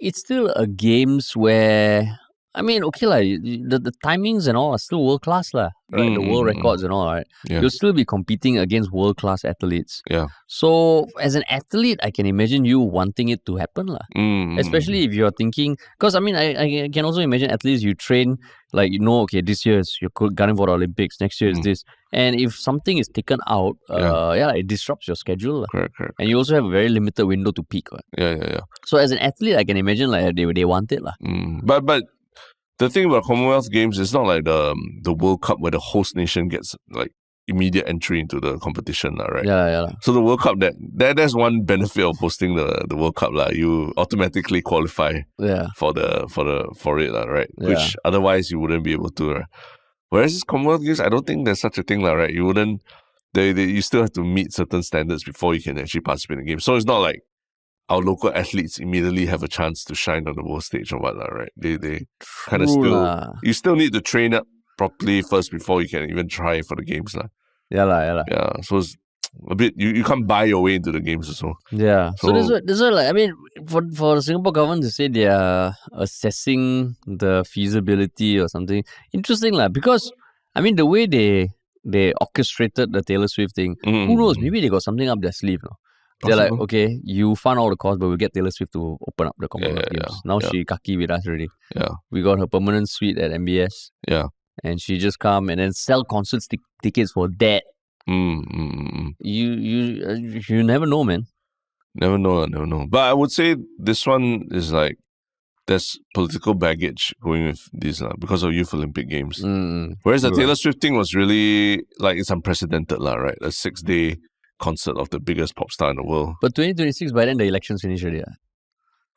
It's still a games where I mean, okay, like the, the timings and all are still world class, lah. Right, the Mm, world mm, mm. records and all, right. Yeah. You'll still be competing against world class athletes. Yeah. So as an athlete, I can imagine you wanting it to happen, lah. Mm, mm, especially if you're thinking because i mean I, I can also imagine athletes you train like you know okay this year is you're gunning for the olympics next year is Mm. this and if something is taken out uh yeah, it disrupts your schedule. Correct, correct. and you also have a very limited window to peak what. Yeah, yeah, yeah. so as an athlete i can imagine like they, they want it lah. Mm. But but the thing about Commonwealth Games is not like the um, the World Cup where the host nation gets like immediate entry into the competition, right? yeah yeah. So the World Cup that, that that's one benefit of hosting the, the World Cup, lah. You automatically qualify yeah for the for the for it, right? Yeah. Which otherwise you wouldn't be able to. Right? Whereas this Commonwealth Games, I don't think there's such a thing, lah, right? You wouldn't. They, they you still have to meet certain standards before you can actually participate in the game. So it's not like our local athletes immediately have a chance to shine on the world stage or what, lah, right? They they kind of still lah. you still need to train up properly first before you can even try for the games, lah. yeah lah, yeah lah. Yeah, so it's a bit you, you can't buy your way into the games also. Yeah. So, this So- is this is like I mean for for the Singapore government to say they are assessing the feasibility or something interesting lah because I mean the way they they orchestrated the Taylor Swift thing, who knows? Mm, Maybe they got something up their sleeve. No? They're like, okay, you fund all the costs, but we get Taylor Swift to open up the Commonwealth yeah, Games. Now yeah. she kaki with us already. Yeah. We got her permanent suite at MBS. Yeah. And she just come and then sell concert tic- tickets for that Mm, mm, mm, mm. You you uh, you never know, man. Never know, never know. But I would say this one is like there's political baggage going with this uh, because of Youth Olympic Games. Mm. Whereas the. Taylor Swift thing was really like it's unprecedented, lah, right? A six day concert of the biggest pop star in the world. But 2026 by then the elections finish already. ah.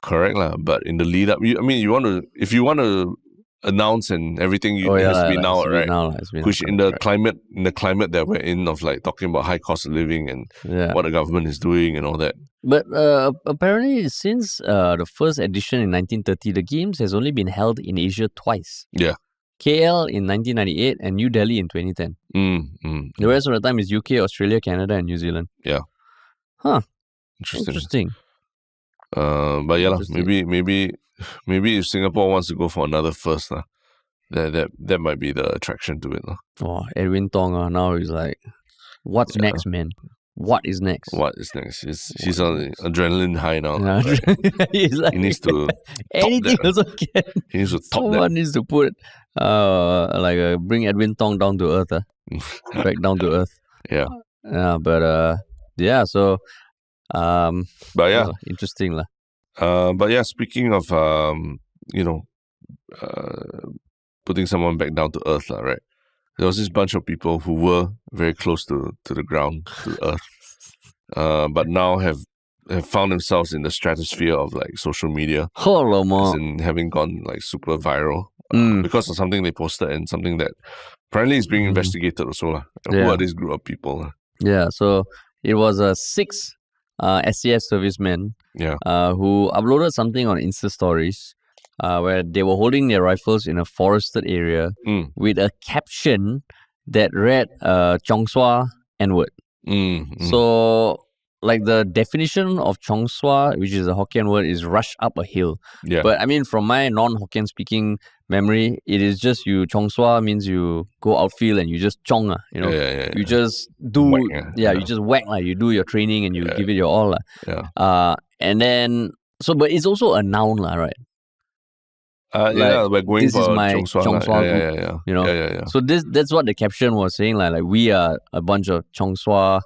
Correct, lah. But in the lead up, you, I mean, you want to if you want to announce and everything, you, it has to be now, right? Now, lah, it's been Which in the climate in the climate that we're in of like talking about high cost of living and yeah. what the government is doing and all that. But uh, apparently, since uh, the first edition in 1930, the games has only been held in Asia twice. Yeah. KL in 1998 and New Delhi in 2010. Mm, mm, The rest of the time is UK, Australia, Canada, and New Zealand. Yeah. Huh. Interesting. Interesting. Uh, but yeah, lah, Interesting. maybe maybe maybe if Singapore wants to go for another first, lah, that that that might be the attraction to it. lah. Oh, Edwin Tong uh, now he's like, what's Yeah. next, man? What is next? What is next? He's, What he's on adrenaline high now. Yeah. he's like, He needs to anything also can. he needs to top that. Needs to put, uh, like, uh, bring Edwin Tong down to earth, uh, back down to earth. Yeah. Yeah, but uh, yeah. So, um, But yeah, well, interesting lah. uh, but yeah. Speaking of um, you know, uh, putting someone back down to earth, lah, right? There was this bunch of people who were very close to to the ground, to earth, uh, but now have have found themselves in the stratosphere of like social media, Hello, as mo. in having gone like super viral Mm. because of something they posted and something that apparently is being Mhm. investigated also. Who Yeah. are this group of people? lah? Yeah, so it was a six uh, SCS servicemen Yeah. uh, who uploaded something on Insta stories uh, where they were holding their rifles in a forested area Mm. with a caption that read uh, Chongsua N word. Mm, mm. So, like the definition of Chong Chongsua, which is a Hokkien word, is rush up a hill. yeah. But I mean, from my non Hokkien speaking memory, it is just you Chong Chongsua means you go outfield and you just chong, ah, you know. yeah, yeah, yeah, You just do, Whack, yeah, you just whack like you do your training and you give it your all, lah. Yeah. Uh, and then so, but it's also a noun, lah, right? Uh, yeah, we're going this for is my Chongsua. Yeah, yeah, yeah, yeah. you know. Yeah, yeah, yeah. So this that's what the caption was saying, like like we are a bunch of Chongsua,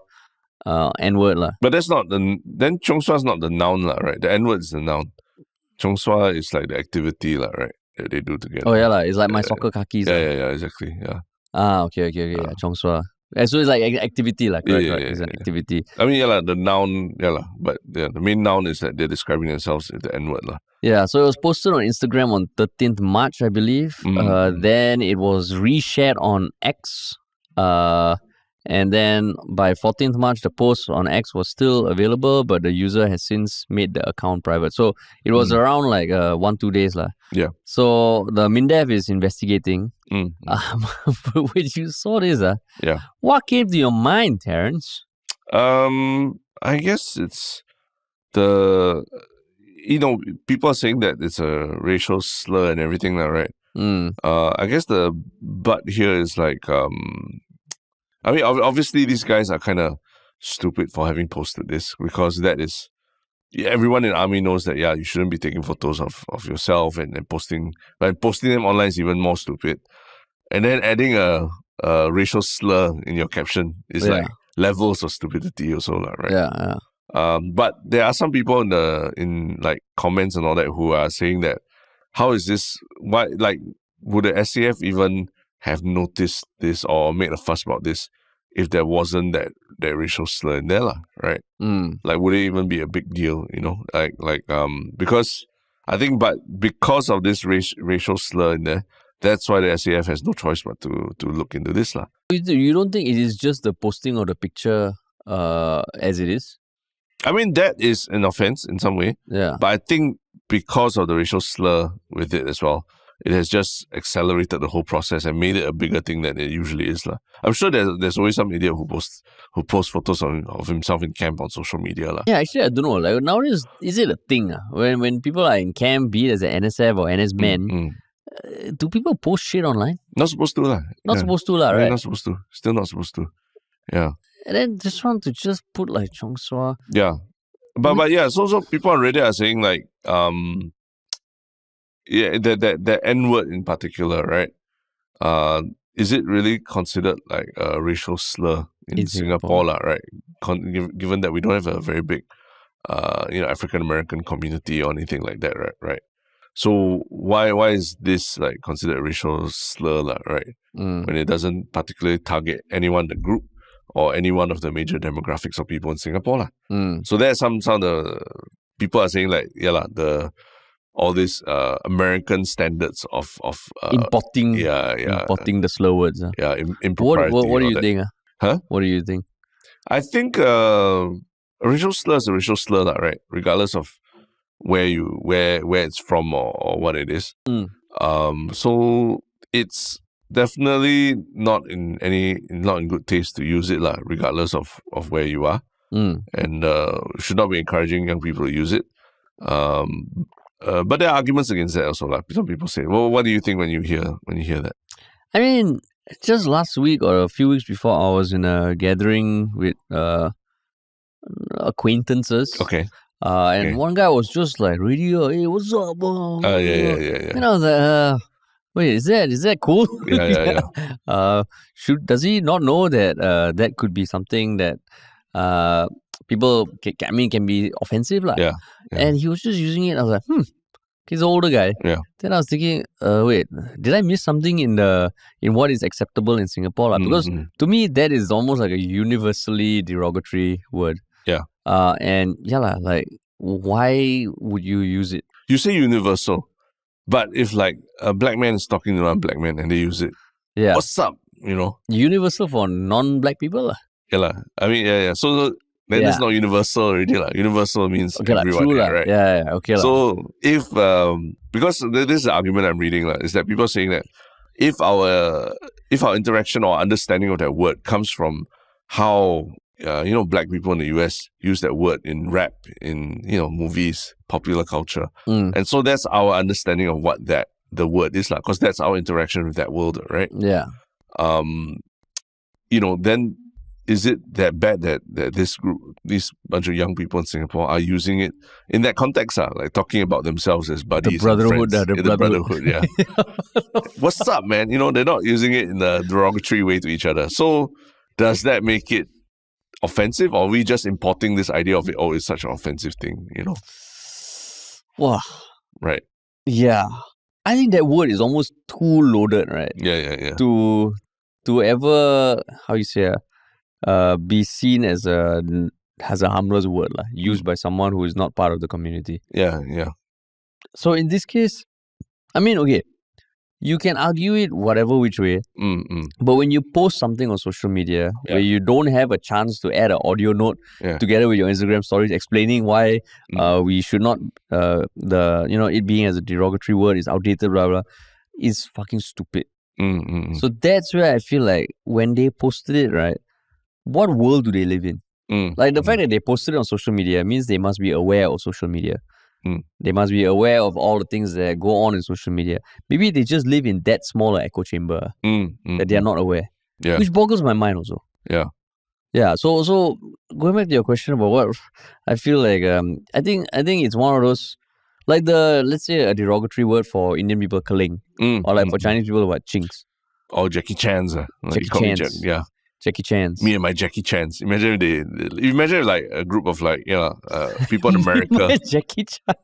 uh, N word, lah. But that's not the then Chongsua is not the noun, lah, right? The N word is the noun. Chongsua is like the activity, lah, right? That they do together. Oh yeah, lah. It's like my soccer kakis. yeah, yeah, yeah, exactly. Yeah. Ah, okay, okay, okay. Yeah, Chongsua. Yeah, so it's like activity, like Yeah, correct, yeah, yeah, an yeah. activity. I mean, yeah, lah, the noun, yeah, lah, but yeah, the main noun is that they're describing themselves with the N word, lah. Yeah, so it was posted on Instagram on 13th March, I believe. Uh, Mm. then it was reshared on X. Uh, and then by 14th March, the post on X was still available, but the user has since made the account private. So it was Mm. around like uh, one, two days. lah. Yeah. So the MINDEF is investigating. Mm. Um, but when you saw this, uh, Yeah. what came to your mind, Terence? Um, I guess it's the you know people are saying that it's a racial slur and everything, lah, right? Mm, Uh, I guess the but here is like um, I mean, obviously these guys are kind of stupid for having posted this because that is everyone in army knows that yeah, you shouldn't be taking photos of of yourself and, and posting, but posting them online is even more stupid. And then adding a, a racial slur in your caption is Yeah. like levels of stupidity also, lah, right? Yeah, yeah. Um, but there are some people in the in like comments and all that who are saying that how is this why like would the SAF even have noticed this or made a fuss about this if there wasn't that that racial slur in there, lah, right? Mm, Like would it even be a big deal, you know? Like like um because I think but because of this race, racial slur in there, that's why the SAF has no choice but to to look into this, lah. You do- you don't think it is just the posting of the picture uh, as it is? I mean that is an offense in some way. Yeah. But I think because of the racial slur with it as well, it has just accelerated the whole process and made it a bigger thing than it usually is. lah. I'm sure there's, there's always some idiot who posts who posts photos on, of himself in camp on social media. lah. Yeah, actually, I don't know. Like nowadays, is it a thing? ah? When when people are in camp, be it as an NSF or NS men, Mm. uh, do people post shit online? Not supposed to. lah. Not yeah. supposed to, lah, Yeah, right? Not supposed to. Still not supposed to. Yeah. And then just want to just put like Chong Chongsua. Yeah. But but yeah, so so people on Reddit are saying like um yeah, that that that N word in particular, right? Uh is it really considered like a racial slur in, In Singapore, Singapore. right? Con- given that we don't have a very big, uh, you know, African American community or anything like that, right? Right. So why why is this like considered a racial slur, lah, right? Mm. When it doesn't particularly target anyone, the group, or any one of the major demographics of people in Singapore, lah. Mm. So there's some some of the people are saying like, yeah, lah, the all these uh, American standards of of uh, Importing, yeah yeah importing the slow words. ah. yeah im- What, what, what do you that. think? ah? Huh? What do you think? I think uh, a racial slur is a racial slur, lah, right? Regardless of where you where where it's from or, or what it is. Mm. Um, so it's definitely not in any not in good taste to use it, lah, regardless of of where you are, Mm. and uh, should not be encouraging young people to use it. Um, uh, but there are arguments against that also, like some people say, "Well, what do you think when you hear when you hear that?" I mean, just last week or a few weeks before, I was in a gathering with uh, acquaintances. Okay, Uh, and Okay. one guy was just like, radio, hey, what's up? bro?" uh, yeah, yeah, yeah, yeah, And I was like, uh, wait, is that is that cool? yeah, yeah, yeah. uh, should does he not know that uh, that could be something that uh, people can, I mean can be offensive, lah. Yeah, yeah. And he was just using it. I was like, hmm, he's an older guy. Yeah. Then I was thinking, uh, wait, did I miss something in the in what is acceptable in Singapore? lah? Because Mhm. to me, that is almost like a universally derogatory word. Yeah. Uh, and yeah, lah, like why would you use it? you say universal, but if like a black man is talking to another black man and they use it, Yeah, what's up? You know, universal for non-black people, lah. yeah, lah. I mean, yeah, yeah. So so then it's Yeah. not universal already, lah. Universal means Okay, everyone, true, lah. right? Yeah, yeah, okay. So if um because this is the argument I'm reading like, is that people are saying that if our if our interaction or understanding of that word comes from how uh, you know black people in the US use that word in rap in you know movies popular culture Mm, and so that's our understanding of what that the word is like because that's our interaction with that world right yeah. um you know then is it that bad that, that this group these bunch of young people in Singapore are using it in that context uh, like talking about themselves as buddies and brotherhood, uh, the Yeah, brotherhood. yeah what's up man you know they're not using it in a derogatory way to each other so does that make it offensive or are we just importing this idea of it oh it's such an offensive thing you know Wow. right Yeah. I think that word is almost too loaded, right? yeah yeah yeah To to ever how you say uh, uh be seen as a as a harmless word, lah, used by someone who is not part of the community. yeah yeah So in this case, I mean, okay, you can argue it whatever which way, mm, mm. but when you post something on social media Yeah. where you don't have a chance to add an audio note Yeah. together with your Instagram stories explaining why Mm. uh, we should not uh, the you know it being as a derogatory word is outdated blah blah is fucking stupid. Mm, mm, mm. So that's where I feel like when they posted it, right? What world do they live in? Mm, Like the mm. fact that they posted it on social media means they must be aware of social media. Mm. They must be aware of all the things that go on in social media. Maybe they just live in that smaller echo chamber Mm, mm, that they are not aware. Yeah. Which boggles my mind also. Yeah. Yeah. So so going back to your question about what I feel like um I think I think it's one of those like the let's say a derogatory word for Indian people kaling mm, or like mm, for mm. Chinese people what chinks. Oh, Jackie Chan's. Uh, like Jackie Chan's. Jack- yeah. Jackie Chan's. Me and my Jackie Chan's. Imagine if they, imagine if like a group of like, you know, uh, people in America. Jackie Chan.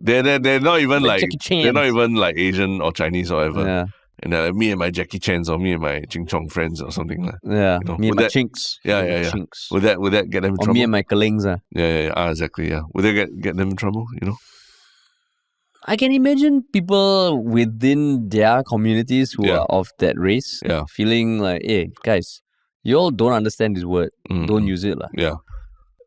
they're, they're, they're not even Like they're not even like Asian or Chinese or whatever. Yeah. And like, me and my Jackie Chan's or me and my Ching Chong friends or something like Yeah. You know, me and my that- chinks. Yeah, yeah, yeah. Chinks. Would that, would that get them in Or trouble? me and my kalings. Uh. yeah, yeah, yeah. Ah, exactly, yeah. Would they get, get them in trouble, you know? I can imagine people within their communities who Yeah. are of that race Yeah. feeling like, hey, guys, you all don't understand this word. Mm, Don't use it. lah." Yeah.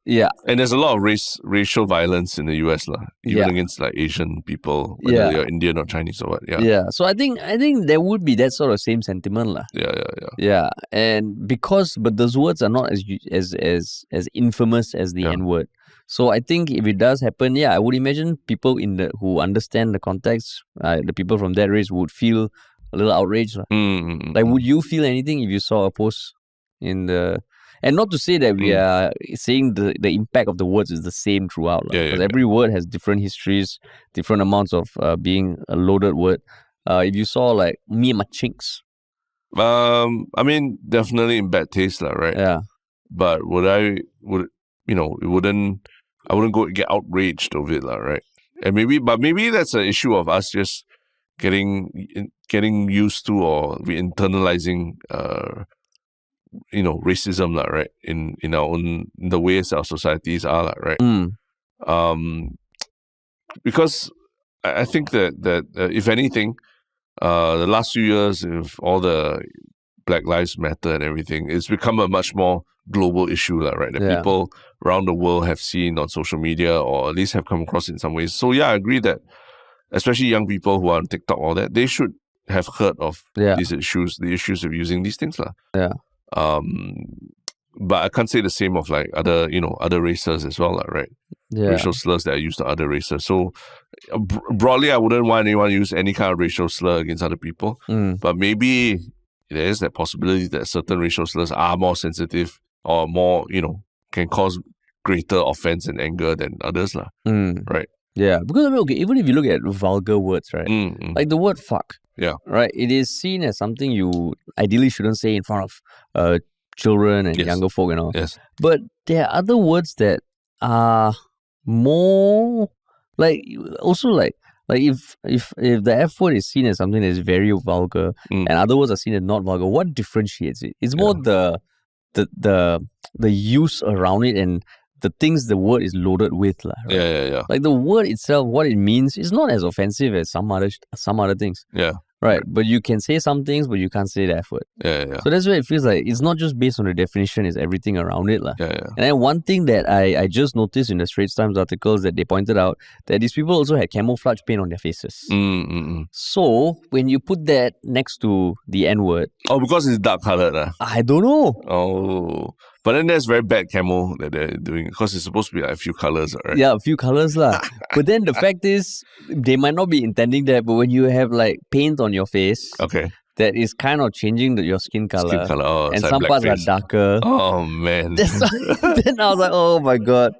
Yeah. And there's a lot of race racial violence in the US, lah. Even Yeah. against like Asian people, whether Yeah. you're Indian or Chinese or what. Yeah. Yeah. So I think I think there would be that sort of same sentiment. lah. Yeah, yeah, yeah. Yeah. And because but those words are not as as as as infamous as the Yeah. N word. So I think if it does happen, yeah, I would imagine people in the who understand the context, uh, the people from that race would feel a little outraged. lah. Mm, mm, mm, Like, mm. would you feel anything if you saw a post in the? And not to say that we Mm. are saying the, the impact of the words is the same throughout, Yeah, yeah, because yeah. every word has different histories, different amounts of uh, being a loaded word. Uh, if you saw like me and my chinks, Um, I mean, definitely in bad taste, lah, right? yeah, but would I would you know it wouldn't I wouldn't go get outraged of it, lah, right? And maybe, but maybe that's an issue of us just getting getting used to or we internalizing uh you know racism lah, right in in our own in the ways our societies are lah, right Mm. um because I, I think that that uh, if anything uh the last few years with all the black lives matter and everything it's become a much more global issue lah, right that Yeah. people around the world have seen on social media or at least have come across in some ways so yeah i agree that especially young people who are on tiktok all that they should have heard of Yeah. these issues the issues of using these things lah. Yeah. Um but i can't say the same of like other you know other races as well right Yeah. racial slurs that are used to other races. So uh, br- broadly, I wouldn't want anyone to use any kind of racial slur against other people. Mm. But maybe there is that possibility that certain racial slurs are more sensitive or more, you know, can cause greater offense and anger than others. lah. Mm. Right. Yeah. Because I mean, okay, even if you look at vulgar words, right? Mm, mm. Like the word fuck. Yeah. Right. It is seen as something you ideally shouldn't say in front of uh children and Yes. younger folk and all. Yes. But there are other words that are more like also like like if if if the F word is seen as something that is very vulgar Mm. and other words are seen as not vulgar, what differentiates it? It's more the the the the use around it and the things the word is loaded with. lah, right? Yeah, yeah, yeah. Like the word itself, what it means is not as offensive as some other some other things. Yeah. Right. But you can say some things, but you can't say the F word. Yeah, yeah. So that's why it feels like it's not just based on the definition, it's everything around it. lah. Yeah, yeah. And then one thing that I, I just noticed in the Straits Times articles that they pointed out that these people also had camouflage paint on their faces. Mm, mm, mm. So when you put that next to the N word, Oh, because it's dark colored. Uh. I don't know. Oh. But then there's very bad camo that they're doing because it's supposed to be like a few colors, right? Yeah, a few colors lah. but then the fact is, they might not be intending that. But when you have like paint on your face Okay. that is kind of changing the, your skin color, Skin color. Oh, and some parts are darker. Oh, man. That's why, then I was like, oh my god,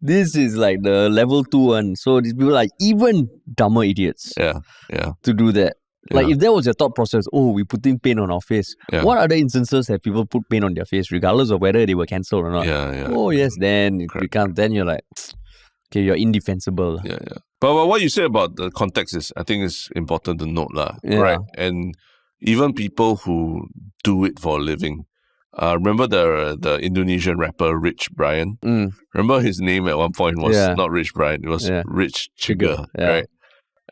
this is like the level two one. So these people are even dumber idiots Yeah, yeah. to do that. Like Yeah. if that was your thought process, oh, we're putting paint on our face. Yeah. What other instances have people put paint on their face, regardless of whether they were cancelled or not? Yeah, yeah. Oh yes, then it Correct. becomes then you're like, okay, you're indefensible. Yeah, yeah. But, but what you say about the context is, I think, is important to note, lah. Yeah. Right. And even people who do it for a living. Uh, remember the the Indonesian rapper Rich Brian? Mm, Remember his name at one point was Yeah. not Rich Brian, it was. Rich Chigga, yeah. right?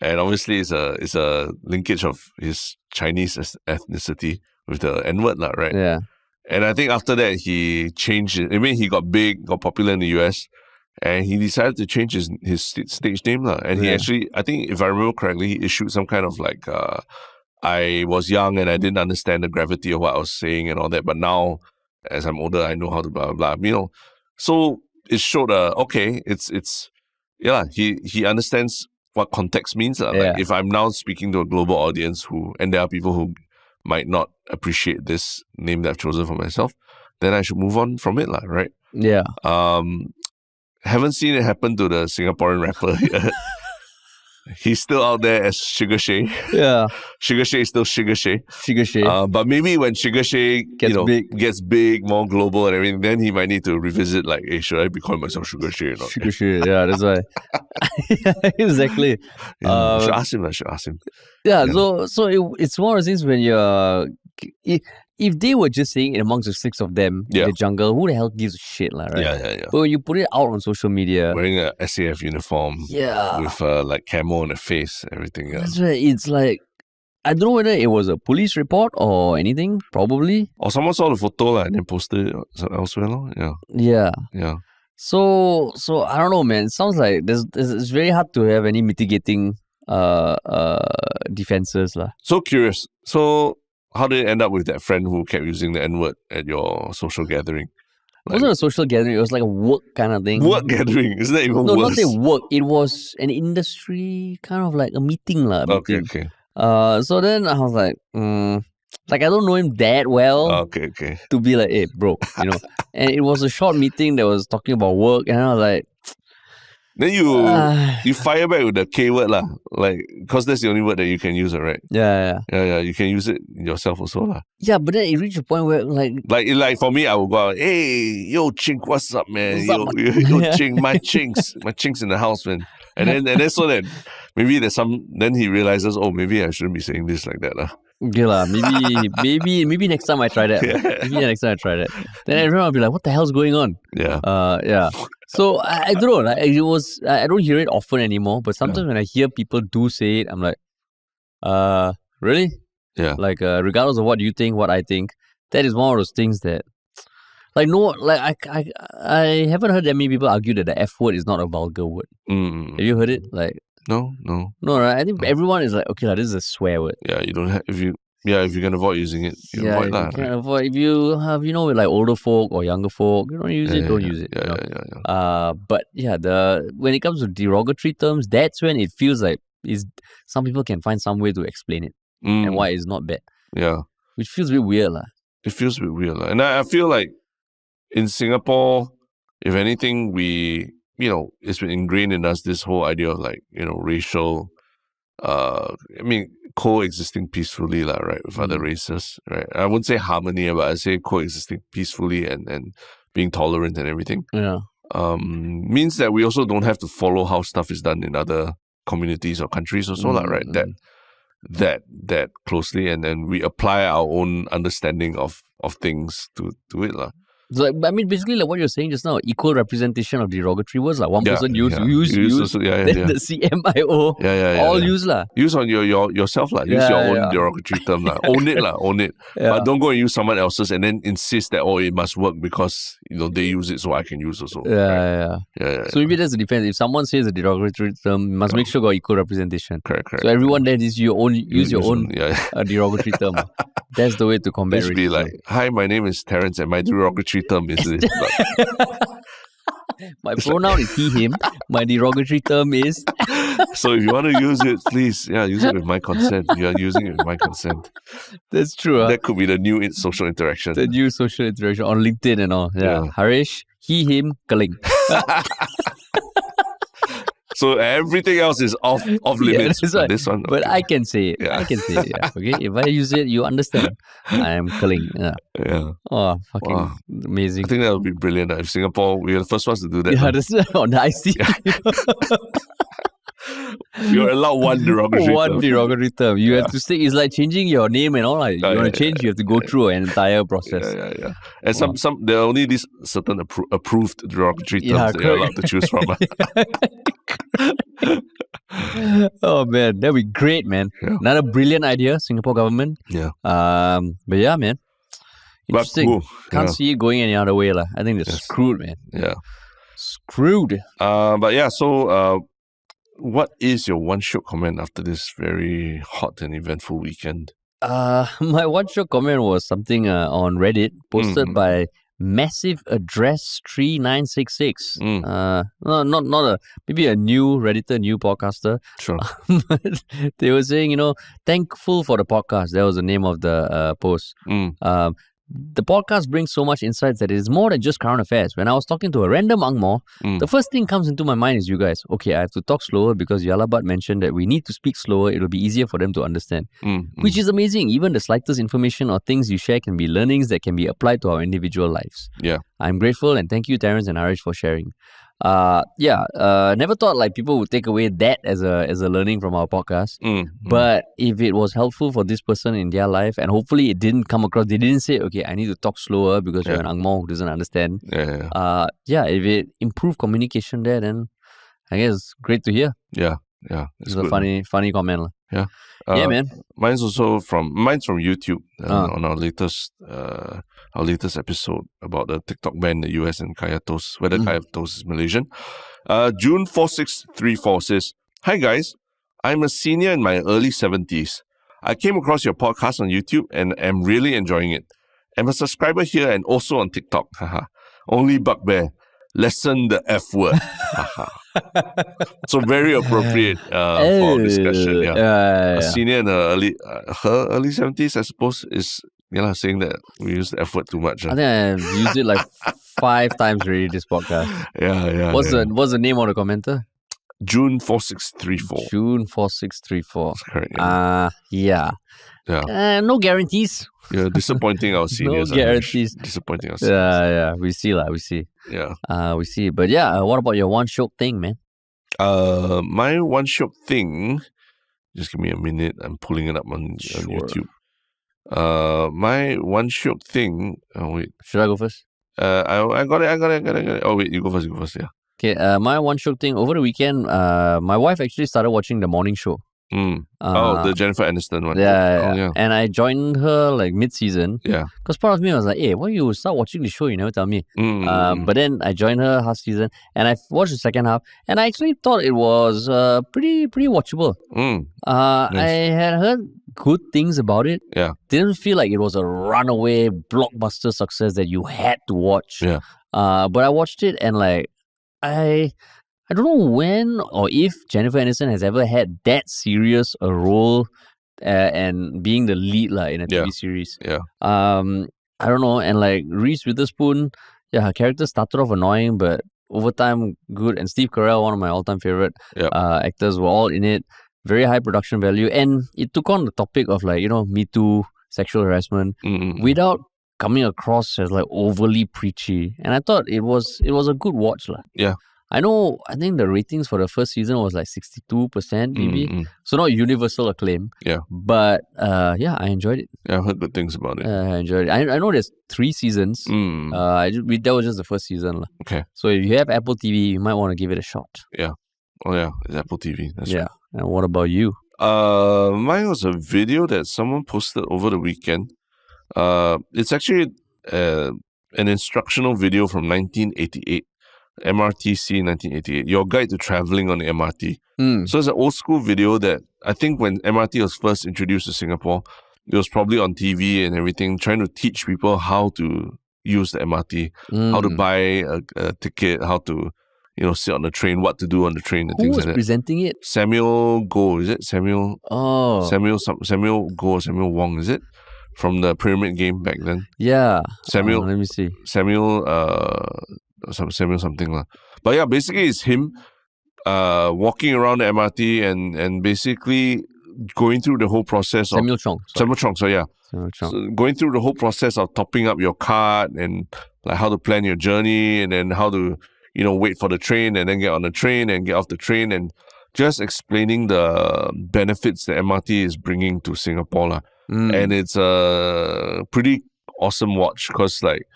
And obviously, it's a it's a linkage of his Chinese ethnicity with the N word, lah, right? yeah. And I think after that, he changed it. I mean, he got big, got popular in the US, and he decided to change his, his stage name. lah. And he actually, I think, if I remember correctly, he issued some kind of like, uh, I was young and I didn't understand the gravity of what I was saying and all that. But now, as I'm older, I know how to blah, blah, blah. You know, so it showed, uh, okay, it's, it's, yeah, he, he understands what context means. lah. Like Yeah. if I'm now speaking to a global audience who, and there are people who might not appreciate this name that I've chosen for myself, then I should move on from it, lah, right? Yeah. Um, haven't seen it happen to the Singaporean rapper yet. He's still out there as Shigga Shay. Yeah. Shigga Shay is still Shigga Shay. Sugar shade. Uh, but maybe when Shigga Shay Gets you know, big. gets big, more global and everything, then he might need to revisit like, hey, should I be calling myself Shigga Shay or not? Sugar shade. Yeah, that's why. exactly. Yeah, Uh, should ask him. I should ask him. Yeah, Yeah. so so it, it's one of things when you're if, if they were just saying it amongst the six of them Yeah. in the jungle, who the hell gives a shit, lah, right? Yeah, yeah, yeah. But when you put it out on social media, Wearing a SAF uniform yeah, with uh, like camo on the face, everything. Yeah. that's right. It's like I don't know whether it was a police report or anything. Probably, Or someone saw the photo lah, and then posted it elsewhere. lor. Yeah, yeah. yeah. So so I don't know, man. It sounds like there's, there's it's very hard to have any mitigating uh uh defenses, lah. So curious. So how did it end up with that friend who kept using the N word at your social gathering? It wasn't a social gathering. It was like a work kind of thing. Work gathering. Isn't that even No, worse? not say work. It was an industry kind of like a meeting, lah. Okay, okay. Uh, so then I was like, mm, like I don't know him that well Okay, okay. to be like, hey, bro, you know. and it was a short meeting that was talking about work, and I was like, Then you Ah. you fire back with the K word lah, like because that's the only word that you can use, right? yeah, yeah, Yeah, yeah. You can use it yourself also lah. yeah. But then it reached a point where like Like like for me, I would go out, hey, yo, chink, what's up, man? What's yo, up, yo, yo, chink, my chinks, my chinks in the house, man. And then and then so then maybe there's some then he realizes, oh, maybe I shouldn't be saying this like that. lah. Okay lah. Maybe maybe maybe next time I try that. Yeah. Maybe next time I try that. Then everyone will be like, "What the hell's going on?" Yeah. Uh, yeah. So I, I don't know. Like it was, I don't hear it often anymore. But sometimes when I hear people do say it, I'm like, uh, really? Yeah. Like, uh, regardless of what you think, what I think, that is one of those things that, like, no, like I, I, I haven't heard that many people argue that the F word is not a vulgar word. Mm, Have you heard it? Like, no, no. no, right? I think No. everyone is like, okay, lah, this is a swear word. Yeah, you don't have if you yeah, if you can avoid using it, you yeah, avoid you lah. right? avoid if you have, you know, with like older folk or younger folk, you don't use Yeah, it, yeah, don't use it. Yeah, you know? yeah, yeah, yeah. Uh, but yeah, the when it comes to derogatory terms, that's when it feels like is some people can find some way to explain it Mm, and why it's not bad, Yeah. which feels a bit weird, lah. it feels a bit weird. lah. And I, I feel like in Singapore, if anything, we, you know, it's been ingrained in us this whole idea of like, you know, racial, uh, I mean, coexisting peacefully, lah, right, with other Mm. races, right? I wouldn't say harmony, but I'd say coexisting peacefully and, and being tolerant and everything. Yeah, Um, means that we also don't have to follow how stuff is done in other communities or countries or so, lah, Mm, right? That that that closely and then we apply our own understanding of of things to to it lah. So, like, I mean, basically, like what you're saying just now, equal representation of derogatory words, like one Yeah, person use, yeah. use, use use, also- yeah, then the CMIO, Yeah, yeah, yeah. all use, lah. Use on your, your yourself lah. Use your own derogatory term lah. Own it lah. Own it. But don't go and use someone else's and then insist that oh it must work because you know they use it so I can use also. yeah, right? yeah, yeah. So maybe that's the defense. If someone says a derogatory term, you must make sure got equal representation. correct, correct. So everyone then is your own use your own Yeah, derogatory term. That's the way to combat It should be like, hi, my name is Terence and my mm-hmm. derogatory term is this. But- My pronoun is he, him. My derogatory term is. so if you want to use it, please, yeah, use it with my consent. You are using it with my consent. That's true. huh? That could be the new social interaction. the new social interaction on LinkedIn and all. Yeah. Yeah. Haresh, he, him, Kaling. So everything else is off off limits. but right. This one, But. I can say it. Yeah. I can say it. Yeah. Okay. If I use it, you understand. I am Kaling. Yeah. yeah, Oh, fucking Wow. amazing. I think that would be brilliant. If Singapore, we are the first ones to do that. yeah, uh, that's on the IC. You're allowed one derogatory. One term. derogatory term. You Yeah. have to say it's like changing your name and all. Like, Yeah, you want to change, you have to go through an entire process. Yeah, yeah, yeah. And some, some, there are only these certain appro- approved derogatory terms that you're allowed to choose from. oh man, that'd be great, man. Another brilliant idea, Singapore government. Yeah. Um, but yeah, man. Interesting. cool. Can't see it going any other way, lah. I think they're Yes. screwed, man. yeah. Screwed. Uh, but yeah, so uh, what is your one shiok comment after this very hot and eventful weekend? Uh, my one shiok comment was something uh, on Reddit posted Mhm. by Massive Address three nine six six. Mm. Uh, no, not not a maybe a new redditor, new podcaster. Sure. they were saying, you know, thankful for the podcast. That was the name of the uh, post. Mm. Um, the podcast brings so much insights that it is more than just current affairs. When I was talking to a random Angmo, Mm. the first thing comes into my mind is you guys. Okay, I have to talk slower because Yah Lah BUT mentioned that we need to speak slower. It'll be easier for them to understand, Mm. mm. which is amazing. Even the slightest information or things you share can be learnings that can be applied to our individual lives. Yeah. I'm grateful and thank you, Terence and Arish, for sharing. Uh, yeah, uh, never thought like people would take away that as a as a learning from our podcast. Mm. mm. But if it was helpful for this person in their life, and hopefully it didn't come across, they didn't say, okay, I need to talk slower because you're Yeah. an Angmo who doesn't understand. yeah, yeah, yeah. Uh, yeah, if it improved communication there, then I guess great to hear. yeah, yeah. It's, It's a funny, funny comment. lah. Uh, yeah, man. Mine's also from mine's from YouTube uh, Ah. on our latest uh, our latest episode about the TikTok ban in the US and Kaya Toast, whether Mm. Kaya Toast is Malaysian. Uh, June four six three four says, "Hi guys, I'm a senior in my early seventies. I came across your podcast on YouTube and am really enjoying it. I'm a subscriber here and also on TikTok. Haha. Only bugbear. Lessen the F word. So very appropriate uh, for our discussion. Oh, Yeah yeah, a senior in the early uh, her early seventies, I suppose, is you know saying that we use the word too much. I uh. think I've used it like five times already this podcast. Yeah, yeah. What's yeah. the what's the name of the commenter? June four six three four? June four six three four. That's Correct. Yeah. Uh yeah. Yeah. Uh, no guarantees. yeah. Disappointing our seniors. Wish. guarantees. Disappointing our seniors. Yeah, yeah. We see lah. We see. Yeah. Uh, we see. But yeah, uh, what about your one shiok thing, man? Uh, my one shiok thing. Just give me a minute. I'm pulling it up on, on YouTube. Uh, my one shiok thing. Oh wait. Should I go first? Uh, I, I got it. I got it. I got it. I got it. Oh wait, you go first. You go first. Yeah. Okay, uh, my one shiok thing over the weekend. Uh, my wife actually started watching the morning show. Mm. Uh, oh, the Jennifer Aniston one. yeah, Oh yeah, yeah. and I joined her like mid-season. Yeah. Because part of me was like, "Hey, why you start watching the show? You never tell me." Mm, Um, mm, but then I joined her half season, and I watched the second half, and I actually thought it was uh pretty pretty watchable. mm. Uh, Nice. I had heard good things about it. Yeah. didn't feel like it was a runaway blockbuster success that you had to watch. Yeah. Uh, but I watched it and like I. I don't know when or if Jennifer Aniston has ever had that serious a role uh, and being the lead like, in a TV Yeah. series. Yeah. Um, I don't know. And like Reese Witherspoon, yeah, her character started off annoying, but over time good. And Steve Carell, one of my all-time favorite Yep. uh, actors, were all in it. Very high production value, and it took on the topic of like you know Me Too, sexual harassment, Mm, mm, mm. without coming across as like overly preachy. And I thought it was it was a good watch, lah. Yeah. I know. I think the ratings for the first season was like sixty-two percent, maybe. Mm, mm. So not universal acclaim. Yeah. But uh, yeah, I enjoyed it. Yeah, I've heard good things about it. Uh, I enjoyed it. I, I know there's three seasons. Mm. Uh, I we, that was just the first season. lah. Okay. So if you have Apple TV, you might want to give it a shot. Yeah. Oh yeah, it's Apple TV. That's yeah. And what about you? Uh, mine was a video that someone posted over the weekend. Uh, it's actually uh, an instructional video from 1988, MRTC 1988. Your guide to traveling on the MRT. Mm. So it's an old school video that I think when MRT was first introduced to Singapore, it was probably on TV and everything, trying to teach people how to use the MRT, how to Mm. buy a, a ticket, how to, you know, sit on the train, what to do on the train, and Who things like that. presenting it? Samuel Go, is it Samuel? Oh, Samuel Samuel Go, Samuel Wong, is it? From the Pyramid Game back then. yeah. Samuel Uh, let me see. Samuel uh some Samuel something lah. But yeah, basically it's him uh walking around the MRT and and basically going through the whole process of Samuel Chong. sorry. Samuel Chong, so yeah. Samuel Chong. So going through the whole process of topping up your card and like how to plan your journey and then how to, you know, wait for the train and then get on the train and get off the train and just explaining the benefits the MRT is bringing to Singapore. lah. Mm. And it's a pretty awesome watch because like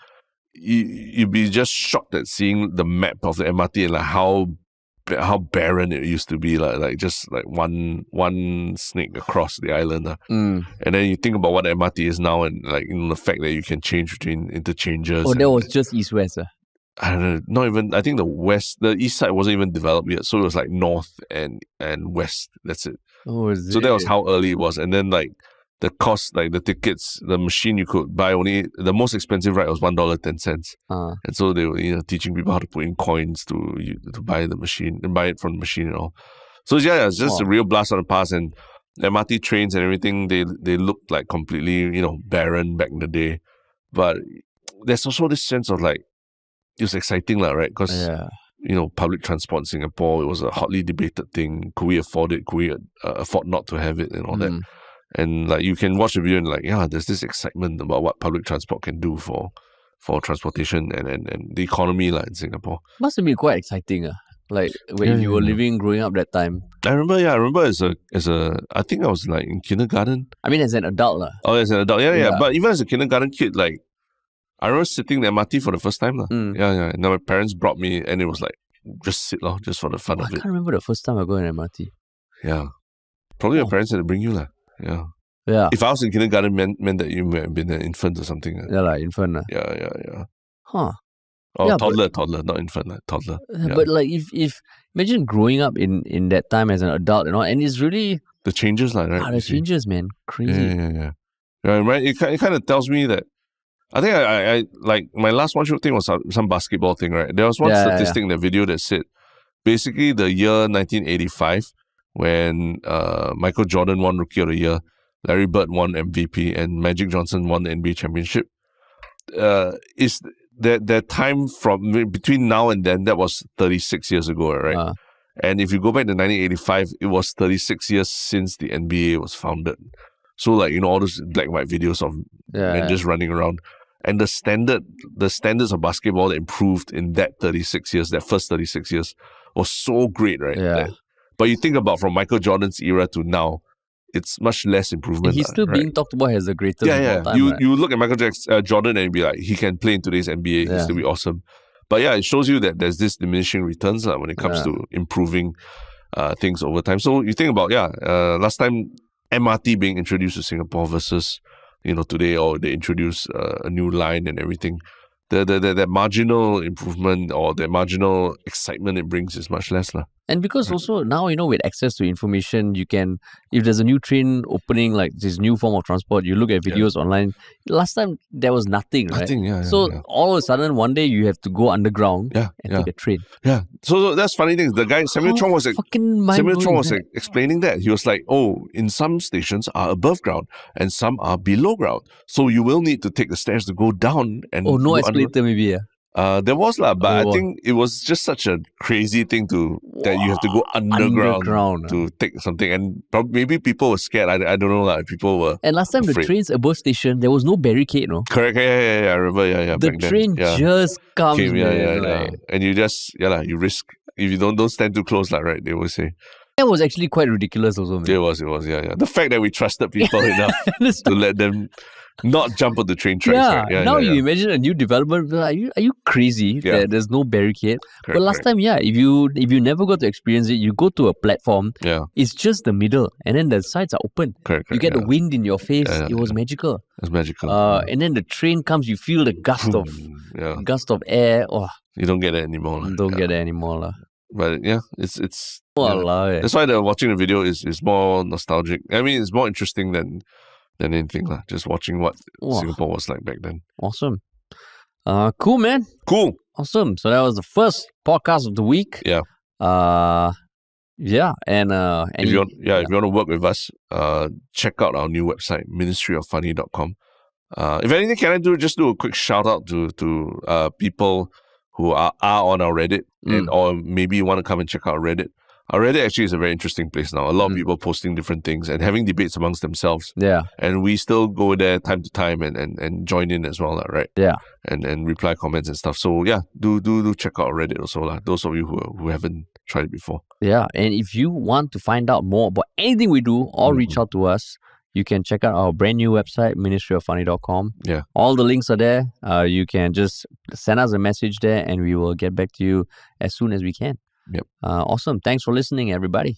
you, you'd be just shocked at seeing the map of the MRT and like how how barren it used to be like like just like one one snake across the island lah. Mm. and then you think about what the MRT is now and like you know the fact that you can change between interchanges Oh, that was just East West. ah. I don't know not even I think the west the east side wasn't even developed yet so it was like north and and west that's it Oh, is so that was how early it was and then like the cost like the tickets the machine you could buy only the most expensive ride was one dollar ten cents Ah. and so they were you know teaching people how to put in coins to you- to buy the machine and buy it from the machine and all. So yeah, it's just a real blast on the past and MRT trains and everything. They they looked like completely you know barren back in the day, but there's also this sense of like it was exciting lah, right? Because yeah. you know public transport in Singapore it was a hotly debated thing. Could we afford it? Could we uh, afford not to have it and all that? And like you can watch the video and like yeah, there's this excitement about what public transport can do for for transportation and and, and the economy like in Singapore. Must have been quite exciting. ah. Like when Yeah, you were yeah. living, growing up that time. I remember, yeah, I remember as a as a I think I was like in kindergarten. I mean, as an adult, lah. Oh, as an adult, yeah, yeah. Yeah. But even as a kindergarten kid, like I remember sitting in the MRT for the first time, lah. Mm. Yeah, yeah. And then my parents brought me, and it was like just sit, lor, just for the fun of it. I can't remember the first time I go in MRT. Yeah, probably your Oh. parents had to bring you, lah. Yeah. Yeah. If I was in kindergarten, meant meant that you may have been an infant or something. lah. Yeah, like infant. lah. Yeah, yeah, yeah. Huh. Oh, Yeah, but- toddler, toddler, not infant, like toddler. Yeah. But like if if imagine growing up in in that time as an adult and all, and it's really The changes, like right? ah, you the see. changes, man, crazy. Yeah, yeah, yeah. Yeah, right. It, ki- it kind of tells me that. I think I, I, I like my last one shiok thing was some, some basketball thing, right? There was one Yeah, yeah, yeah. statistic in the video that said basically the year 1985 when uh, Michael Jordan won Rookie of the Year, Larry Bird won MVP, and Magic Johnson won the NBA championship. Uh, is that that time from between now and then that was 36 years ago, right? Uh, And if you go back to 1985, it was 36 years since the NBA was founded. So like you know all those black white videos of yeah. men just running around, and the standard the standards of basketball that improved in that 36 years, that first 36 years, was so great, right? Yeah. That- but you think about from Michael Jordan's era to now, it's much less improvement. He's still right? being talked about as the greatest yeah, yeah. time. you right? you look at Michael Jackson, uh, Jordan and be like, he can play in today's NBA. Yeah. He's to be awesome. But yeah, it shows you that there's this diminishing returns lah when it comes Yeah. to improving uh, things over time. So you think about yeah, uh, last time MRT being introduced to Singapore versus you know today, or they introduce uh, a new line and everything. The, the, the, the marginal improvement or the marginal excitement it brings is much less. lah. And because also now, you know, with access to information, you can, if there's a new train opening, like this new form of transport, you look at Yeah. videos online. Last time, there was nothing, right? Nothing, yeah. yeah, so yeah. all of a sudden, one day you have to go underground yeah, and yeah, take a train. yeah. So, so that's funny thing. The guy Samuel How Chong was Samuel Chong was like, explaining that. He was like, oh, in some stations are above ground and some are below ground. So you will need to take the stairs to go down and? Oh, no go under- escalator, maybe. Yeah. Uh, there was lah, but Oh, I think it was just such a crazy thing to that you have to go underground, Underground. to take something, and prob- maybe people were scared. I, I don't know lah. People were And last time, the trains above station, there was no barricade, no? correct. Yeah, yeah, yeah. I remember. Yeah, yeah. the back then. train yeah. just comes. Came, yeah, yeah, yeah. like- And you just yeah, lah, you risk if you don't don't stand too close, like right. They will say That was actually quite ridiculous, also. Man. it was, it was, yeah, yeah. The fact that we trusted people enough to let them not jump on the train tracks. yeah, right? yeah, now yeah, you yeah. imagine a new development. Are you are you crazy? Yeah. That there's no barricade. Correct, but last correct. time, yeah, if you if you never got to experience it, you go to a platform. yeah, It's just the middle, and then the sides are open. correct. correct You get yeah. the wind in your face. Yeah, it was magical. It's magical. Uh, and then the train comes. You feel the gust of yeah, gust of air. Oh, you don't get it anymore. lah. don't yeah. get it anymore, lah. But yeah, it's it's yeah. Walao, eh. That's why the watching the video is is more nostalgic. I mean, it's more interesting than than anything lah. Just watching what Wah, Singapore was like back then. awesome. Uh, cool, man. Cool. Awesome. So that was the first podcast of the week. Yeah. Uh, yeah, and uh, if you want, yeah, if you want to work with us, uh, check out our new website, ministryoffunny.com. Uh, if anything, can I do just do a quick shout out to to uh people who are, are on our Reddit and Mm. or maybe you want to come and check out Reddit. Our Reddit actually is a very interesting place now. A lot of Mm. people posting different things and having debates amongst themselves. yeah, And we still go there time to time and, and, and join in as well, right? Yeah. And and reply comments and stuff. So yeah, do do do check out Reddit also, lah. Those of you who who haven't tried it before. yeah. And if you want to find out more about anything we do, or reach Mm-hmm. out to us, you can check out our brand new website, ministryoffunny.com. Yeah. All the links are there. Uh, you can just send us a message there, and we will get back to you as soon as we can. Yep. Uh, awesome. Thanks for listening, everybody.